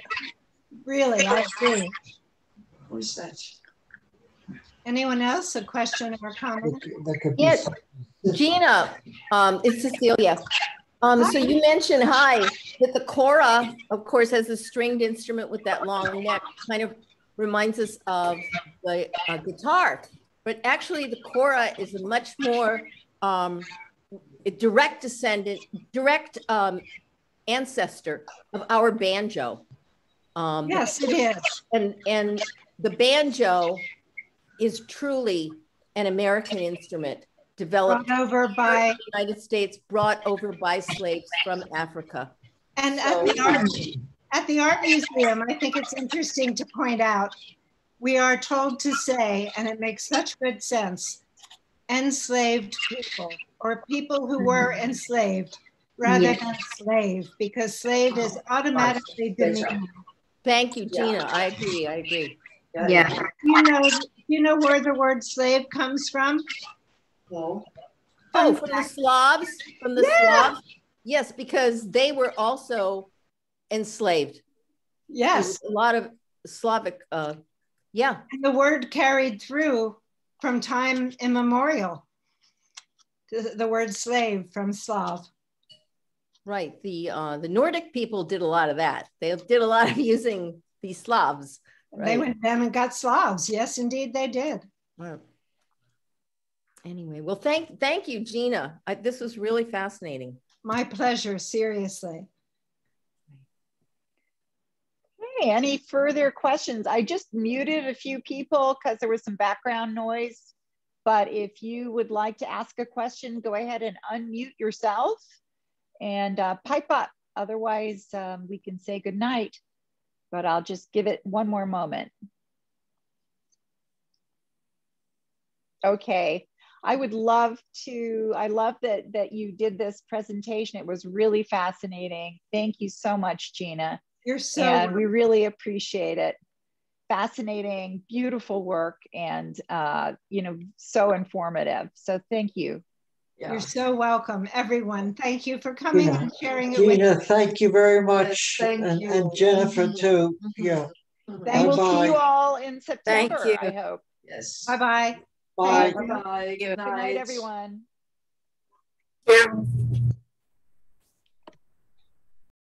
Really, I agree. Who is that? Anyone else? A question or comment? that could be. Yes. Jeana, um, it's Cecilia. Um, so you mentioned, hi, that the kora, of course, has a stringed instrument with that long neck, kind of reminds us of the uh, guitar. But actually, the kora is a much more um, a direct descendant, direct um, ancestor of our banjo. Um, Yes, it is. and and the banjo is truly an American instrument developed Brought over by, the United States, brought over by slaves from Africa. and at the art, at the art museum, I think it's interesting to point out, we are told to say, and it makes such good sense, enslaved people or people who mm-hmm. were enslaved rather Yeah. than slave, because slave is oh, automatically demeaning. Thank you, Jeana. I agree. I agree. Yeah. Do you know, you know where the word slave comes from? Oh, from the. Slavs, from the Yeah. Slavs. Yes, because they were also enslaved. Yes, A lot of Slavic. Uh, yeah, and the word carried through from time immemorial. The, the word slave from Slav. right. The uh, the Nordic people did a lot of that. They did a lot of using the Slavs. They went down and got Slavs. Yes, indeed, they did. Right. Anyway, well, thank thank you, Jeana. I, this was really fascinating. My pleasure, seriously. Okay, any further questions? I just muted a few people because there was some background noise. But if you would like to ask a question, go ahead and unmute yourself and uh, pipe up. Otherwise, um, we can say good night. but I'll just give it one more moment. Okay, I would love to, I love that, that you did this presentation. It was really fascinating. Thank you so much, Jeana. You're so and we really appreciate it. Fascinating, beautiful work, and uh, you know, so informative. So thank you. Yeah. You're so welcome, everyone. Thank you for coming Jeana- and sharing it with Jeana, thank you very much. thank And, you. and Jennifer too. Yeah. And Thank we'll see you all in September, you. I hope. Yes. Bye-bye. Bye. Bye-bye. Good Good night, everyone. Yeah.